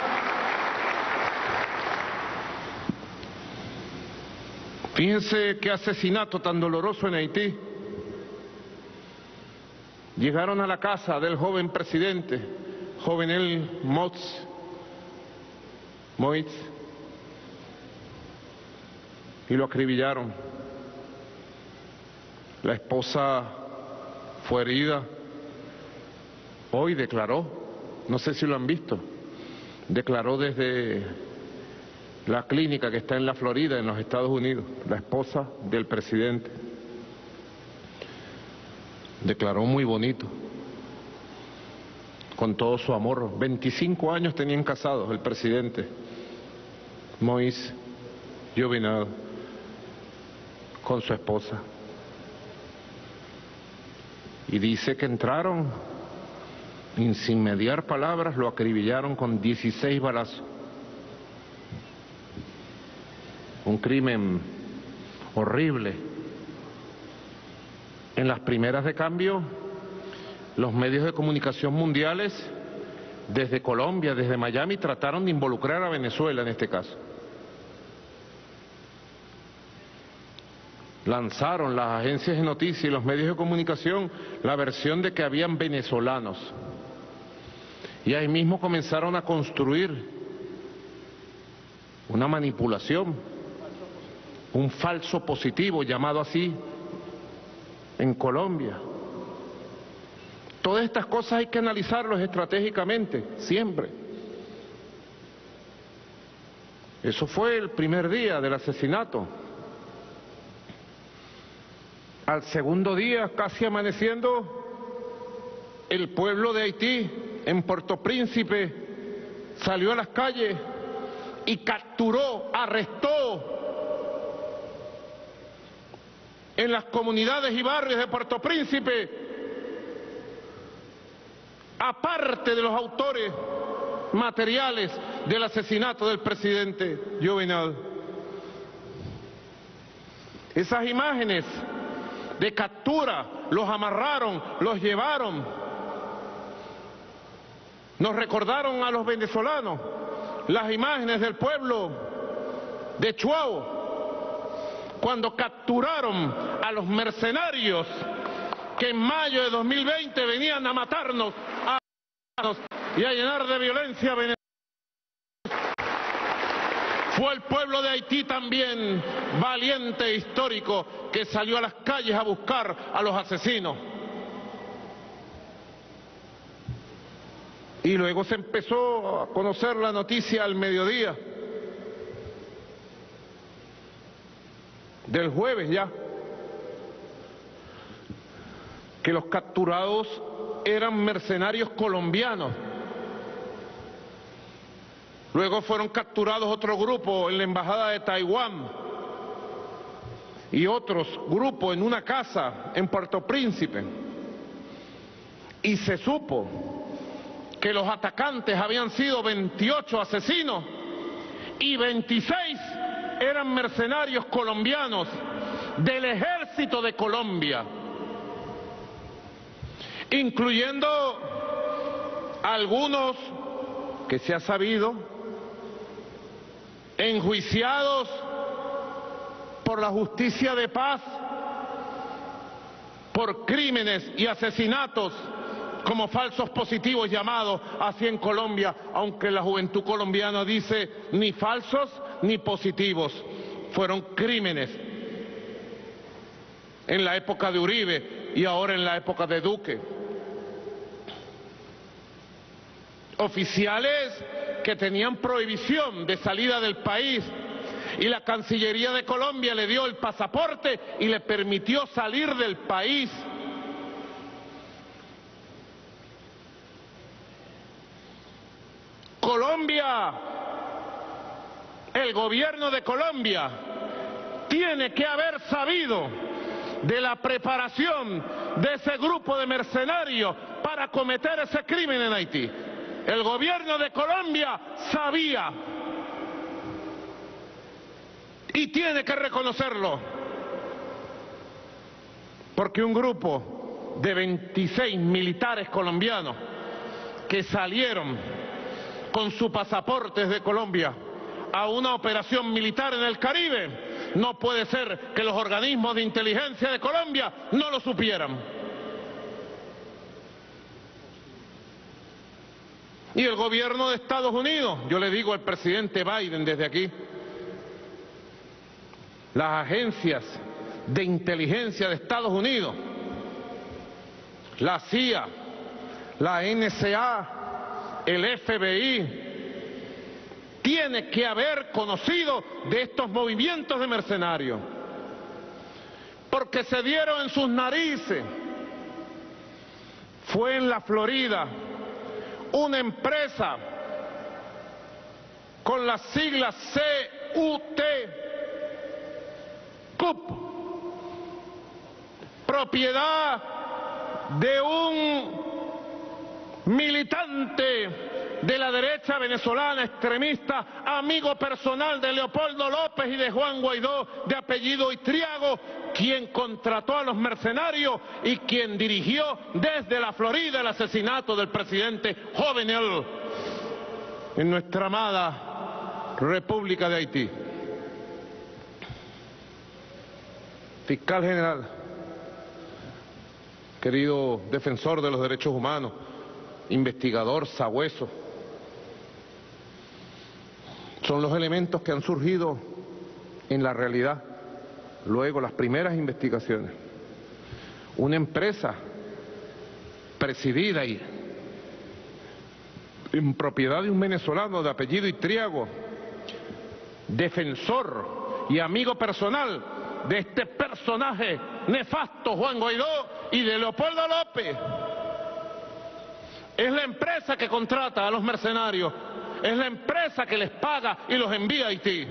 D: Fíjense qué asesinato tan doloroso en Haití. Llegaron a la casa del joven presidente, Jovenel Moitz, Moitz, y lo acribillaron. La esposa fue herida. Hoy declaró, no sé si lo han visto, declaró desde la clínica que está en la Florida, en los Estados Unidos, la esposa del presidente. Declaró muy bonito, con todo su amor. 25 años tenían casados el presidente Moïse Jovenel con su esposa. Y dice que entraron y sin mediar palabras lo acribillaron con 16 balazos. Un crimen horrible. En las primeras de cambio, los medios de comunicación mundiales, desde Colombia, desde Miami, trataron de involucrar a Venezuela en este caso. Lanzaron las agencias de noticias y los medios de comunicación la versión de que habían venezolanos. Y ahí mismo comenzaron a construir una manipulación, un falso positivo llamado así en Colombia. Todas estas cosas hay que analizarlos estratégicamente, siempre. Eso fue el primer día del asesinato. Al segundo día, casi amaneciendo, el pueblo de Haití, en Puerto Príncipe, salió a las calles y capturó, arrestó en las comunidades y barrios de Puerto Príncipe, aparte de los autores materiales del asesinato del presidente Jovenel. Esas imágenes de captura los amarraron, los llevaron, nos recordaron a los venezolanos las imágenes del pueblo de Chuao cuando capturaron a los mercenarios que en mayo de 2020 venían a matarnos a y a llenar de violencia Venezuela. Fue el pueblo de Haití también, valiente e histórico, que salió a las calles a buscar a los asesinos. Y luego se empezó a conocer la noticia al mediodía del jueves ya, que los capturados eran mercenarios colombianos. Luego fueron capturados otro grupo en la embajada de Taiwán y otros grupos en una casa en Puerto Príncipe. Y se supo que los atacantes habían sido 28 asesinos y 26 eran mercenarios colombianos del ejército de Colombia, incluyendo algunos que se ha sabido enjuiciados por la justicia de paz por crímenes y asesinatos como falsos positivos llamados así en Colombia, aunque la juventud colombiana dice ni falsos ni positivos, fueron crímenes en la época de Uribe y ahora en la época de Duque. Oficiales que tenían prohibición de salida del país y la Cancillería de Colombia le dio el pasaporte y le permitió salir del país Colombia, el gobierno de Colombia, tiene que haber sabido de la preparación de ese grupo de mercenarios para cometer ese crimen en Haití. El gobierno de Colombia sabía y tiene que reconocerlo, porque un grupo de 26 militares colombianos que salieron con su pasaporte de Colombia a una operación militar en el Caribe, no puede ser que los organismos de inteligencia de Colombia no lo supieran. Y el gobierno de Estados Unidos, yo le digo al presidente Biden desde aquí, las agencias de inteligencia de Estados Unidos, la CIA, la NSA, el FBI tiene que haber conocido de estos movimientos de mercenarios, porque se dieron en sus narices. Fue en la Florida una empresa con las siglas CUT, CUP, propiedad de un militante de la derecha venezolana extremista, amigo personal de Leopoldo López y de Juan Guaidó, de apellido Itriago, quien contrató a los mercenarios y quien dirigió desde la Florida el asesinato del presidente Jovenel en nuestra amada República de Haití. Fiscal General, querido defensor de los derechos humanos, investigador Sagüeso. Son los elementos que han surgido en la realidad. Luego, las primeras investigaciones. Una empresa presidida y en propiedad de un venezolano de apellido Itriago, defensor y amigo personal de este personaje nefasto Juan Guaidó y de Leopoldo López. Es la empresa que contrata a los mercenarios, es la empresa que les paga y los envía a Haití.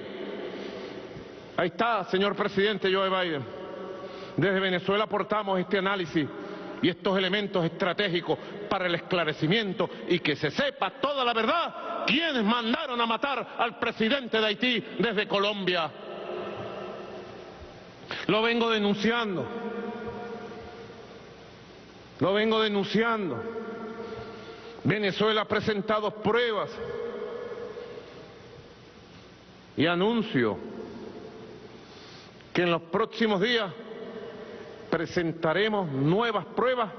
D: Ahí está, señor presidente Joe Biden. Desde Venezuela aportamos este análisis y estos elementos estratégicos para el esclarecimiento y que se sepa toda la verdad quiénes mandaron a matar al presidente de Haití desde Colombia. Lo vengo denunciando. Lo vengo denunciando. Venezuela ha presentado pruebas y anuncio que en los próximos días presentaremos nuevas pruebas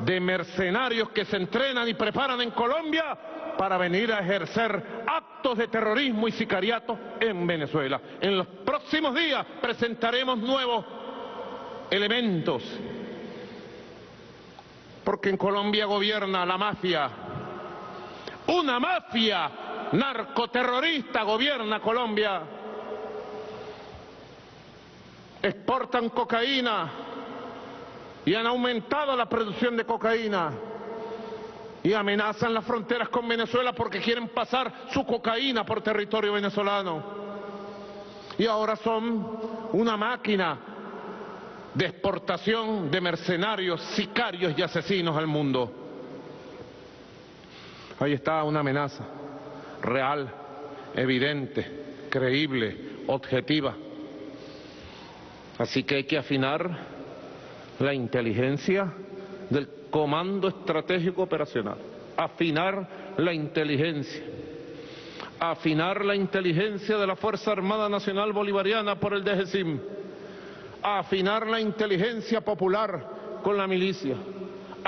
D: de mercenarios que se entrenan y preparan en Colombia para venir a ejercer actos de terrorismo y sicariato en Venezuela. En los próximos días presentaremos nuevos elementos, porque en Colombia gobierna la mafia, una mafia narcoterrorista gobierna Colombia, exportan cocaína, y han aumentado la producción de cocaína y amenazan las fronteras con Venezuela porque quieren pasar su cocaína por territorio venezolano. Y ahora son una máquina de exportación de mercenarios, sicarios y asesinos al mundo. Ahí está una amenaza real, evidente, creíble, objetiva. Así que hay que afinar la inteligencia del Comando Estratégico Operacional, afinar la inteligencia, afinar la inteligencia de la Fuerza Armada Nacional Bolivariana por el DGCIM, afinar la inteligencia popular con la milicia,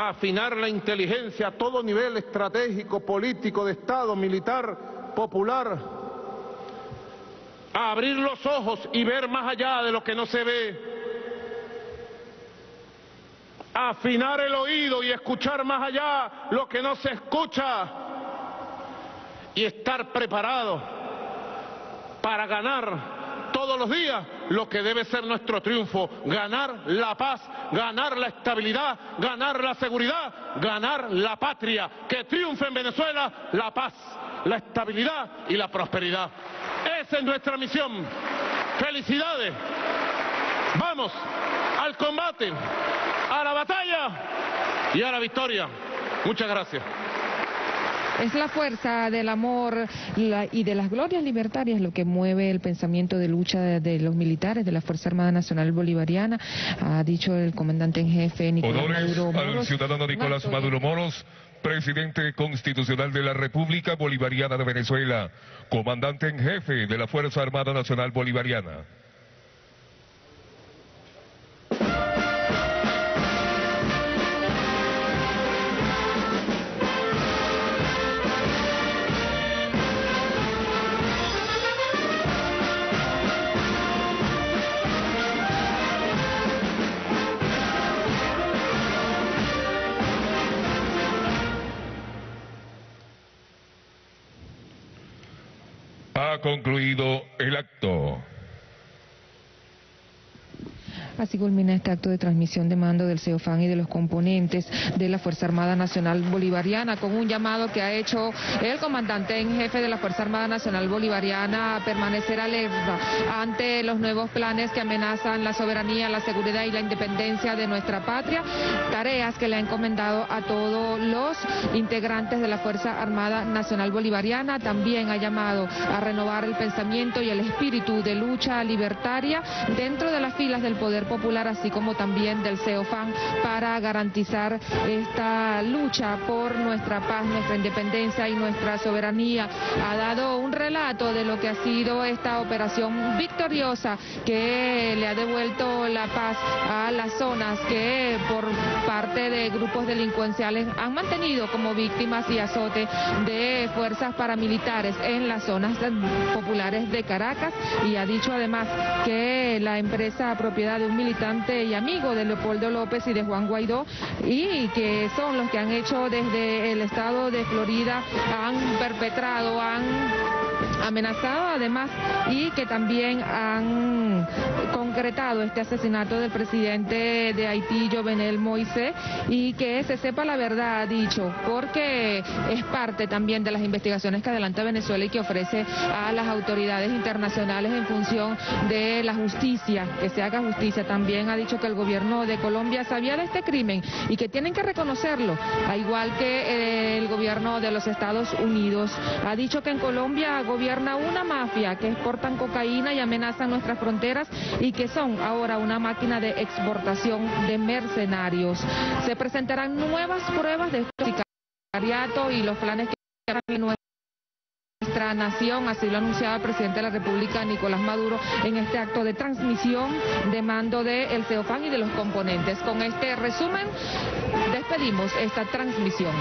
D: afinar la inteligencia a todo nivel estratégico, político, de Estado, militar, popular, a abrir los ojos y ver más allá de lo que no se ve, afinar el oído y escuchar más allá lo que no se escucha. Y estar preparado para ganar todos los días lo que debe ser nuestro triunfo, ganar la paz, ganar la estabilidad, ganar la seguridad, ganar la patria, que triunfe en Venezuela la paz, la estabilidad y la prosperidad. Esa es nuestra misión. Felicidades. Vamos al combate a la batalla y a la victoria. Muchas gracias.
C: Es la fuerza del amor y de las glorias libertarias lo que mueve el pensamiento de lucha de, los militares de la Fuerza Armada Nacional Bolivariana, ha dicho el comandante en jefe Nicolás Maduro
B: Moros. al ciudadano Nicolás Maduro Moros, presidente constitucional de la República Bolivariana de Venezuela, comandante en jefe de la Fuerza Armada Nacional Bolivariana. Concluido el acto.
C: Así culmina este acto de transmisión de mando del CEOFAN y de los componentes de la Fuerza Armada Nacional Bolivariana, con un llamado que ha hecho el comandante en jefe de la Fuerza Armada Nacional Bolivariana a permanecer alerta ante los nuevos planes que amenazan la soberanía, la seguridad y la independencia de nuestra patria, tareas que le ha encomendado a todos los integrantes de la Fuerza Armada Nacional Bolivariana. También ha llamado a renovar el pensamiento y el espíritu de lucha libertaria dentro de las filas del poder Popular, así como también del CEOFAN, para garantizar esta lucha por nuestra paz, nuestra independencia y nuestra soberanía. Ha dado un relato de lo que ha sido esta operación victoriosa que le ha devuelto la paz a las zonas que por parte de grupos delincuenciales han mantenido como víctimas y azote de fuerzas paramilitares en las zonas populares de Caracas y ha dicho además que la empresa propiedad de un militante y amigo de Leopoldo López y de Juan Guaidó y que son los que han hecho desde el estado de Florida, han perpetrado, han amenazado además y que también han concretado este asesinato del presidente de Haití, Jovenel Moise, y que se sepa la verdad, ha dicho, porque es parte también de las investigaciones que adelanta Venezuela y que ofrece a las autoridades internacionales en función de la justicia, que se haga justicia. También ha dicho que el gobierno de Colombia sabía de este crimen y que tienen que reconocerlo, a igual que eh, el gobierno de los Estados Unidos. Ha dicho que en Colombia gobierna una mafia que exportan cocaína y amenazan nuestras fronteras y que son ahora una máquina de exportación de mercenarios. Se presentarán nuevas pruebas de sicariato y los planes que nuestra nación, así lo anunciaba el presidente de la República, Nicolás Maduro, en este acto de transmisión de mando del el CEOFAN y de los componentes. Con este resumen, despedimos esta transmisión.